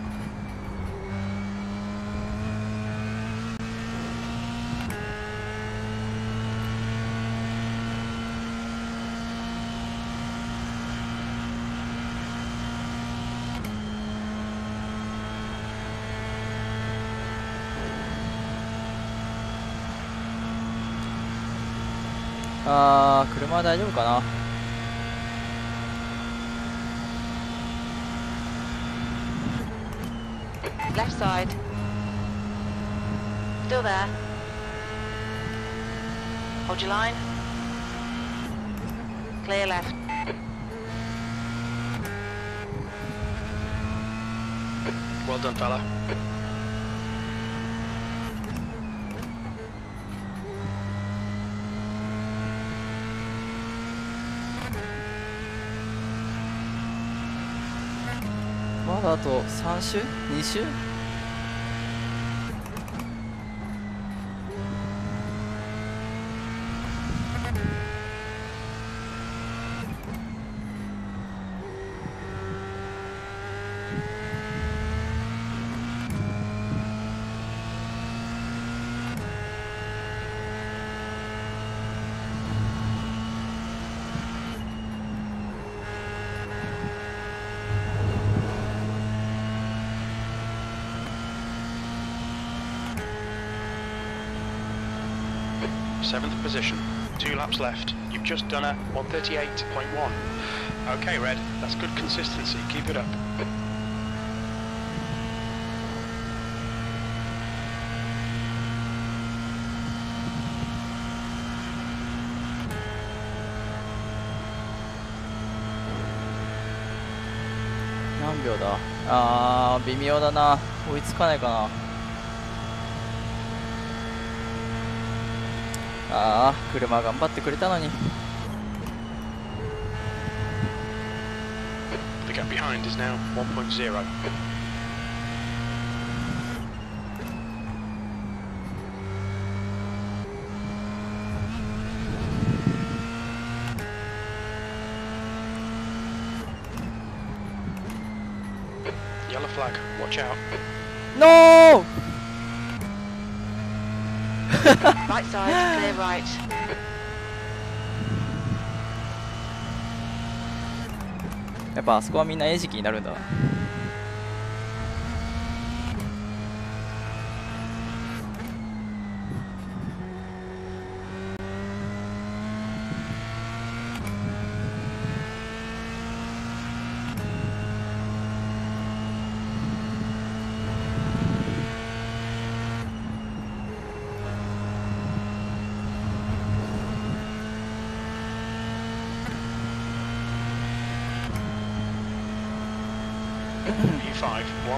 あー車は大丈夫かな Left side. Still there. Hold your line. Clear left. Well done, fella. あと3週 ?2 週？position. Two laps left. You've just done a 138.1. Okay, Red. That's good consistency. Keep it up. 何秒だあー微妙だな追いつかないかな あー車頑張ってくれたのに The gap behind is now 1.0. イ Yellow flag. Watch out. ノー Right side. Clear right. やっぱあそこはみんな餌食になるんだ P5.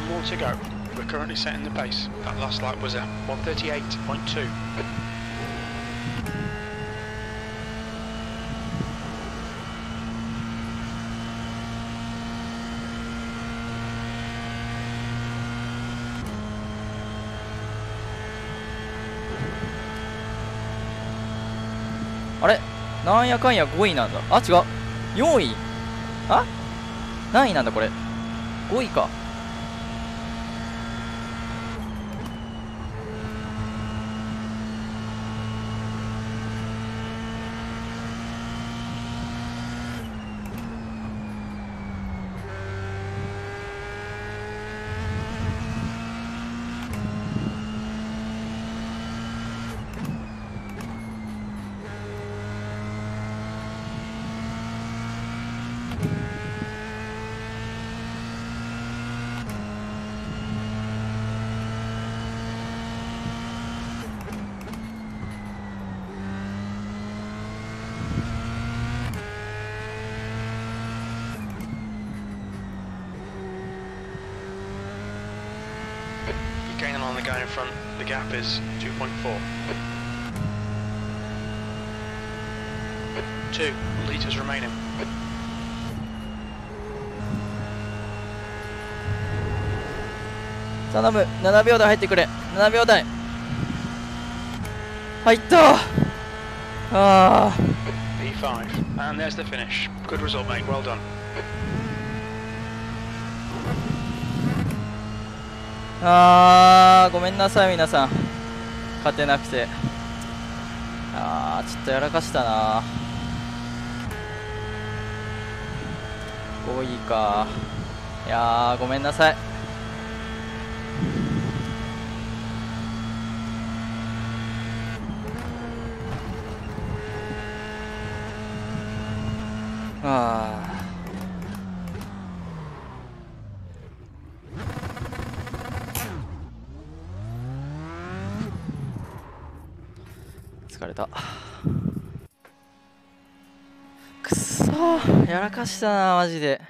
One more to go. We're currently setting the pace. That last lap was a 138.2. あれなんやかんや5位なんだあ違う4位あ何位なんだこれ5位か Two litres remaining. 頼む7秒台入ってくれ7秒台入ったあ P5. And there's the finish. Good result, mate. Well done. ああーごめんなさい皆さん勝てなくてあーちょっとやらかしたな5位か。いやーごめんなさいああ疲れたくっそーやらかしたなマジで。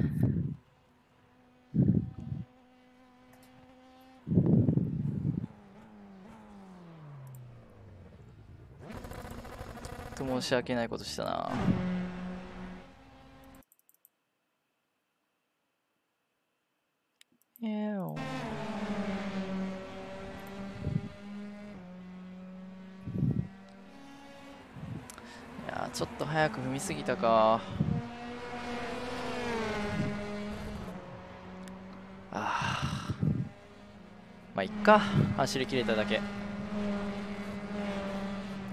申し訳ないことしたな。えよいやちょっと早く踏みすぎたか。あーまあいっか走り切れただけ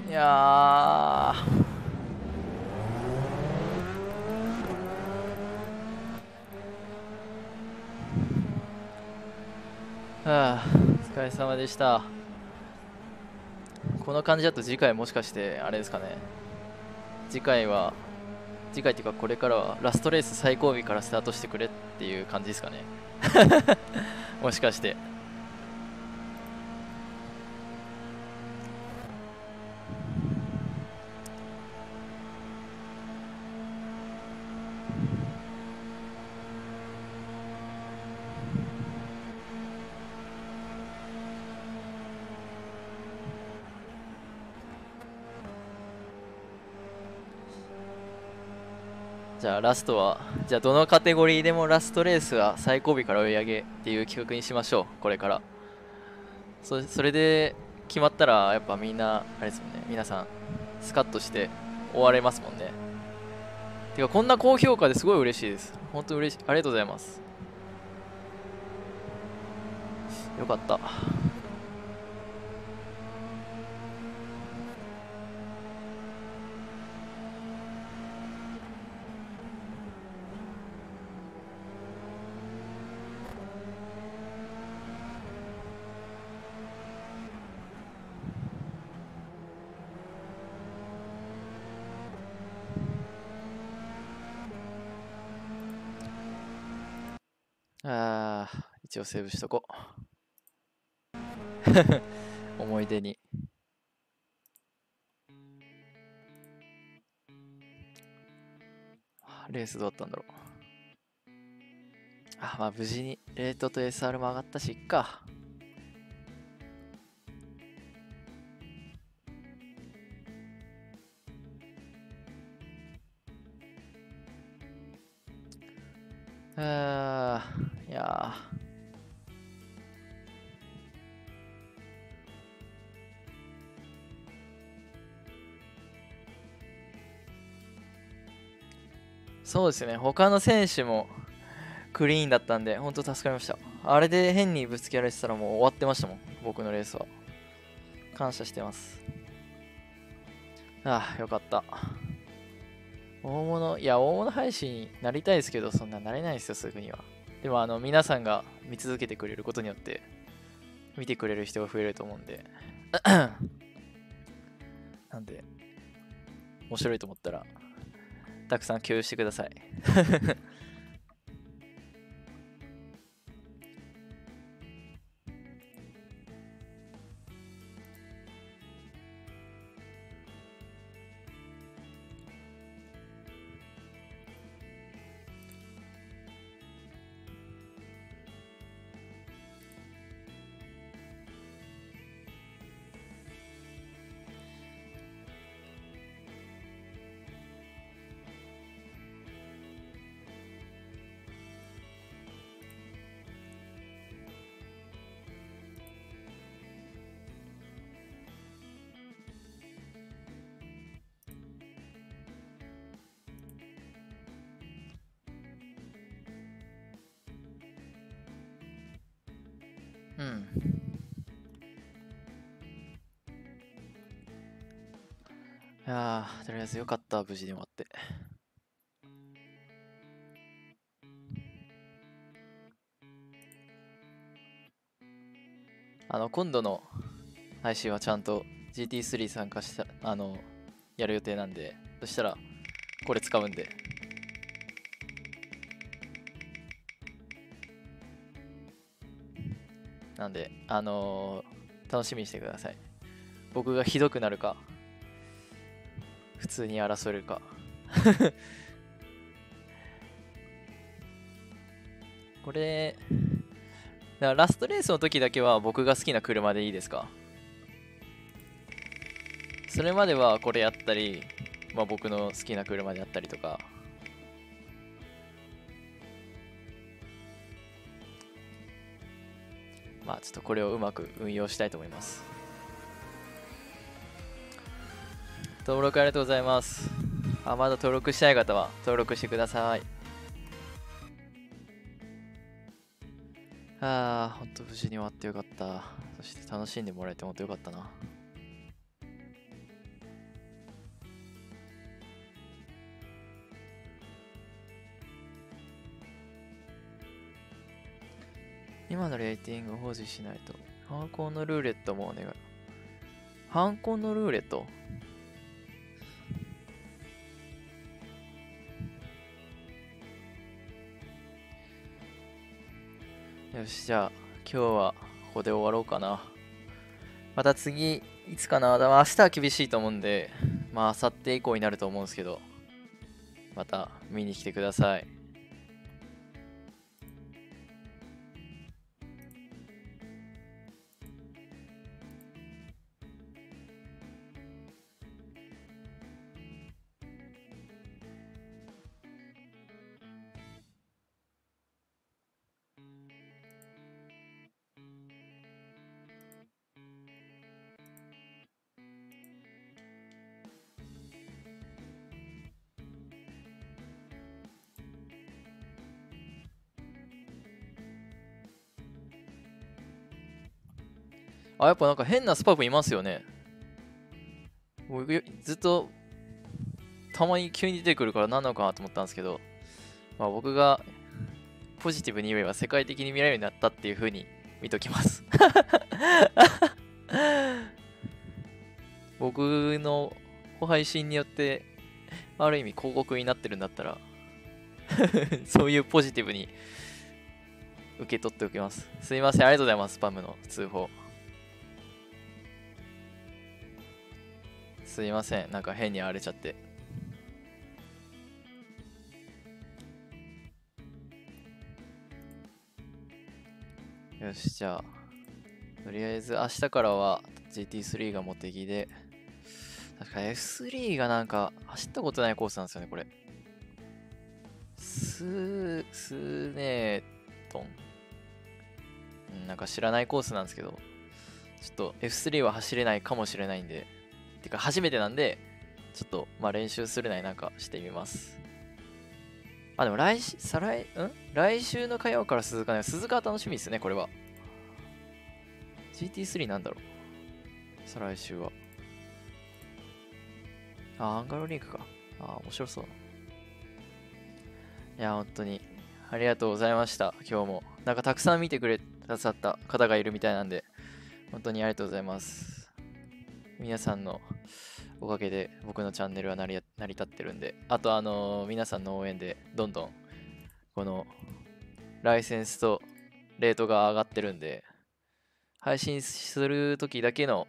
いやーはあ、お疲れ様でした。この感じだと次回もしかしてあれですかね。次回は、次回っていうかこれからはラストレース最後尾からスタートしてくれっていう感じですかね。もしかして。じゃあラストは、じゃあどのカテゴリーでもラストレースは最後尾から追い上げっていう企画にしましょう、これから。そそれで決まったら、やっぱみんな、あれですもんね、皆さん、スカッとして終われますもんね。てか、こんな高評価ですごい嬉しいです。本当嬉しい。ありがとうございます。よかった。あー、一応セーブしとこう。思い出に。レースどうだったんだろう。あ、まあ無事にレートと SR も上がったし、いっか。あいやーそうですね。他の選手もクリーンだったんで本当助かりました。あれで変にぶつけられてたらもう終わってましたもん。僕のレースは。感謝してます。ああよかった。大物、いや、大物配信になりたいですけど、そんななれないですよ、すぐには。でも、あの、皆さんが見続けてくれることによって、見てくれる人が増えると思うんで、なんで、面白いと思ったら、たくさん共有してください。りあえずよかった。無事に終わって。あの今度の配信はちゃんと GT3 参加したあのやる予定なんでそしたらこれ使うんで。なんであのー楽しみにしてください。僕がひどくなるか普通に争えるか。これだからラストレースの時だけは僕が好きな車でいいですか？それまではこれやったり、まあ、僕の好きな車であったりとか。まあちょっとこれをうまく運用したいと思います。登録ありがとうございます。あまだ登録してない方は登録してください。ああほんと無事に終わってよかった。そして楽しんでもらえてほんとよかったな。今のレーティングを保持しないと。犯行のルーレットもお願い。犯行のルーレット？よしじゃあ今日はここで終わろうかな。また次いつかな。明日は厳しいと思うんでまあ明後日以降になると思うんですけどまた見に来てください。あ、やっぱなんか変なスパブいますよね。ずっとたまに急に出てくるから何なのかなと思ったんですけど、まあ、僕がポジティブに言えば世界的に見られるようになったっていう風に見ときます。僕の配信によってある意味広告になってるんだったら そういうポジティブに受け取っておきます。すいません、ありがとうございます、スパムの通報。すいません。なんか変に荒れちゃって。よしじゃあとりあえず明日からは GT3 がモテギで確か F3 がなんか走ったことないコースなんですよねこれ。ススネートン。なんか知らないコースなんですけどちょっと F3 は走れないかもしれないんで。っていうか初めてなんで、ちょっと、まあ練習するなりなんかしてみます。あ、でも来週、再来、ん？来週の火曜から鈴鹿ね。鈴鹿は楽しみですね、これは。GT3 なんだろう再来週は。あ、アンガロリンクか。あ、面白そう。いや、本当に、ありがとうございました、今日も。なんかたくさん見てくれくださった方がいるみたいなんで、本当にありがとうございます。皆さんのおかげで僕のチャンネルは成り立ってるんで、あとあのー皆さんの応援でどんどんこのライセンスとレートが上がってるんで、配信する時だけの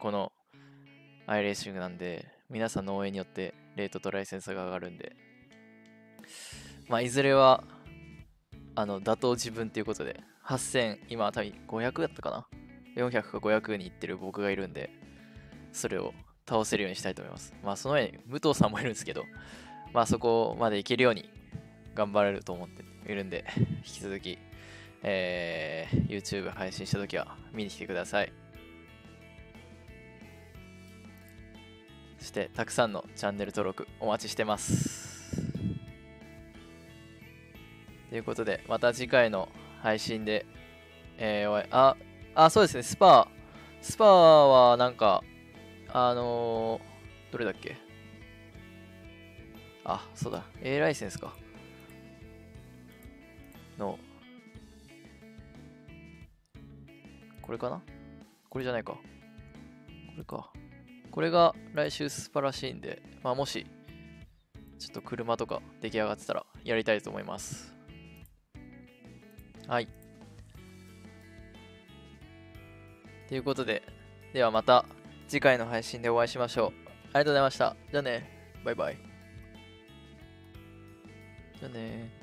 このアイレーシングなんで、皆さんの応援によってレートとライセンスが上がるんで、まあいずれはあの打倒自分っていうことで、8000、今多分500だったかな ?400 か500にいってる僕がいるんで、それを倒せるようにしたいと思います。まあその上に武藤さんもいるんですけど、まあそこまでいけるように頑張れると思っているんで、引き続き、えー YouTube 配信したときは見に来てください。そしてたくさんのチャンネル登録お待ちしてます。ということで、また次回の配信で、えーあ、あ、そうですね、スパ。スパはなんか、あのー、どれだっけ？あ、そうだ。A ライセンスか。の、これかな？これじゃないか。これか。これが来週スパらしいんで、まあもし、ちょっと車とか出来上がってたらやりたいと思います。はい。ということで、ではまた次回の配信でお会いしましょう。ありがとうございました。じゃあね。バイバイ。じゃあね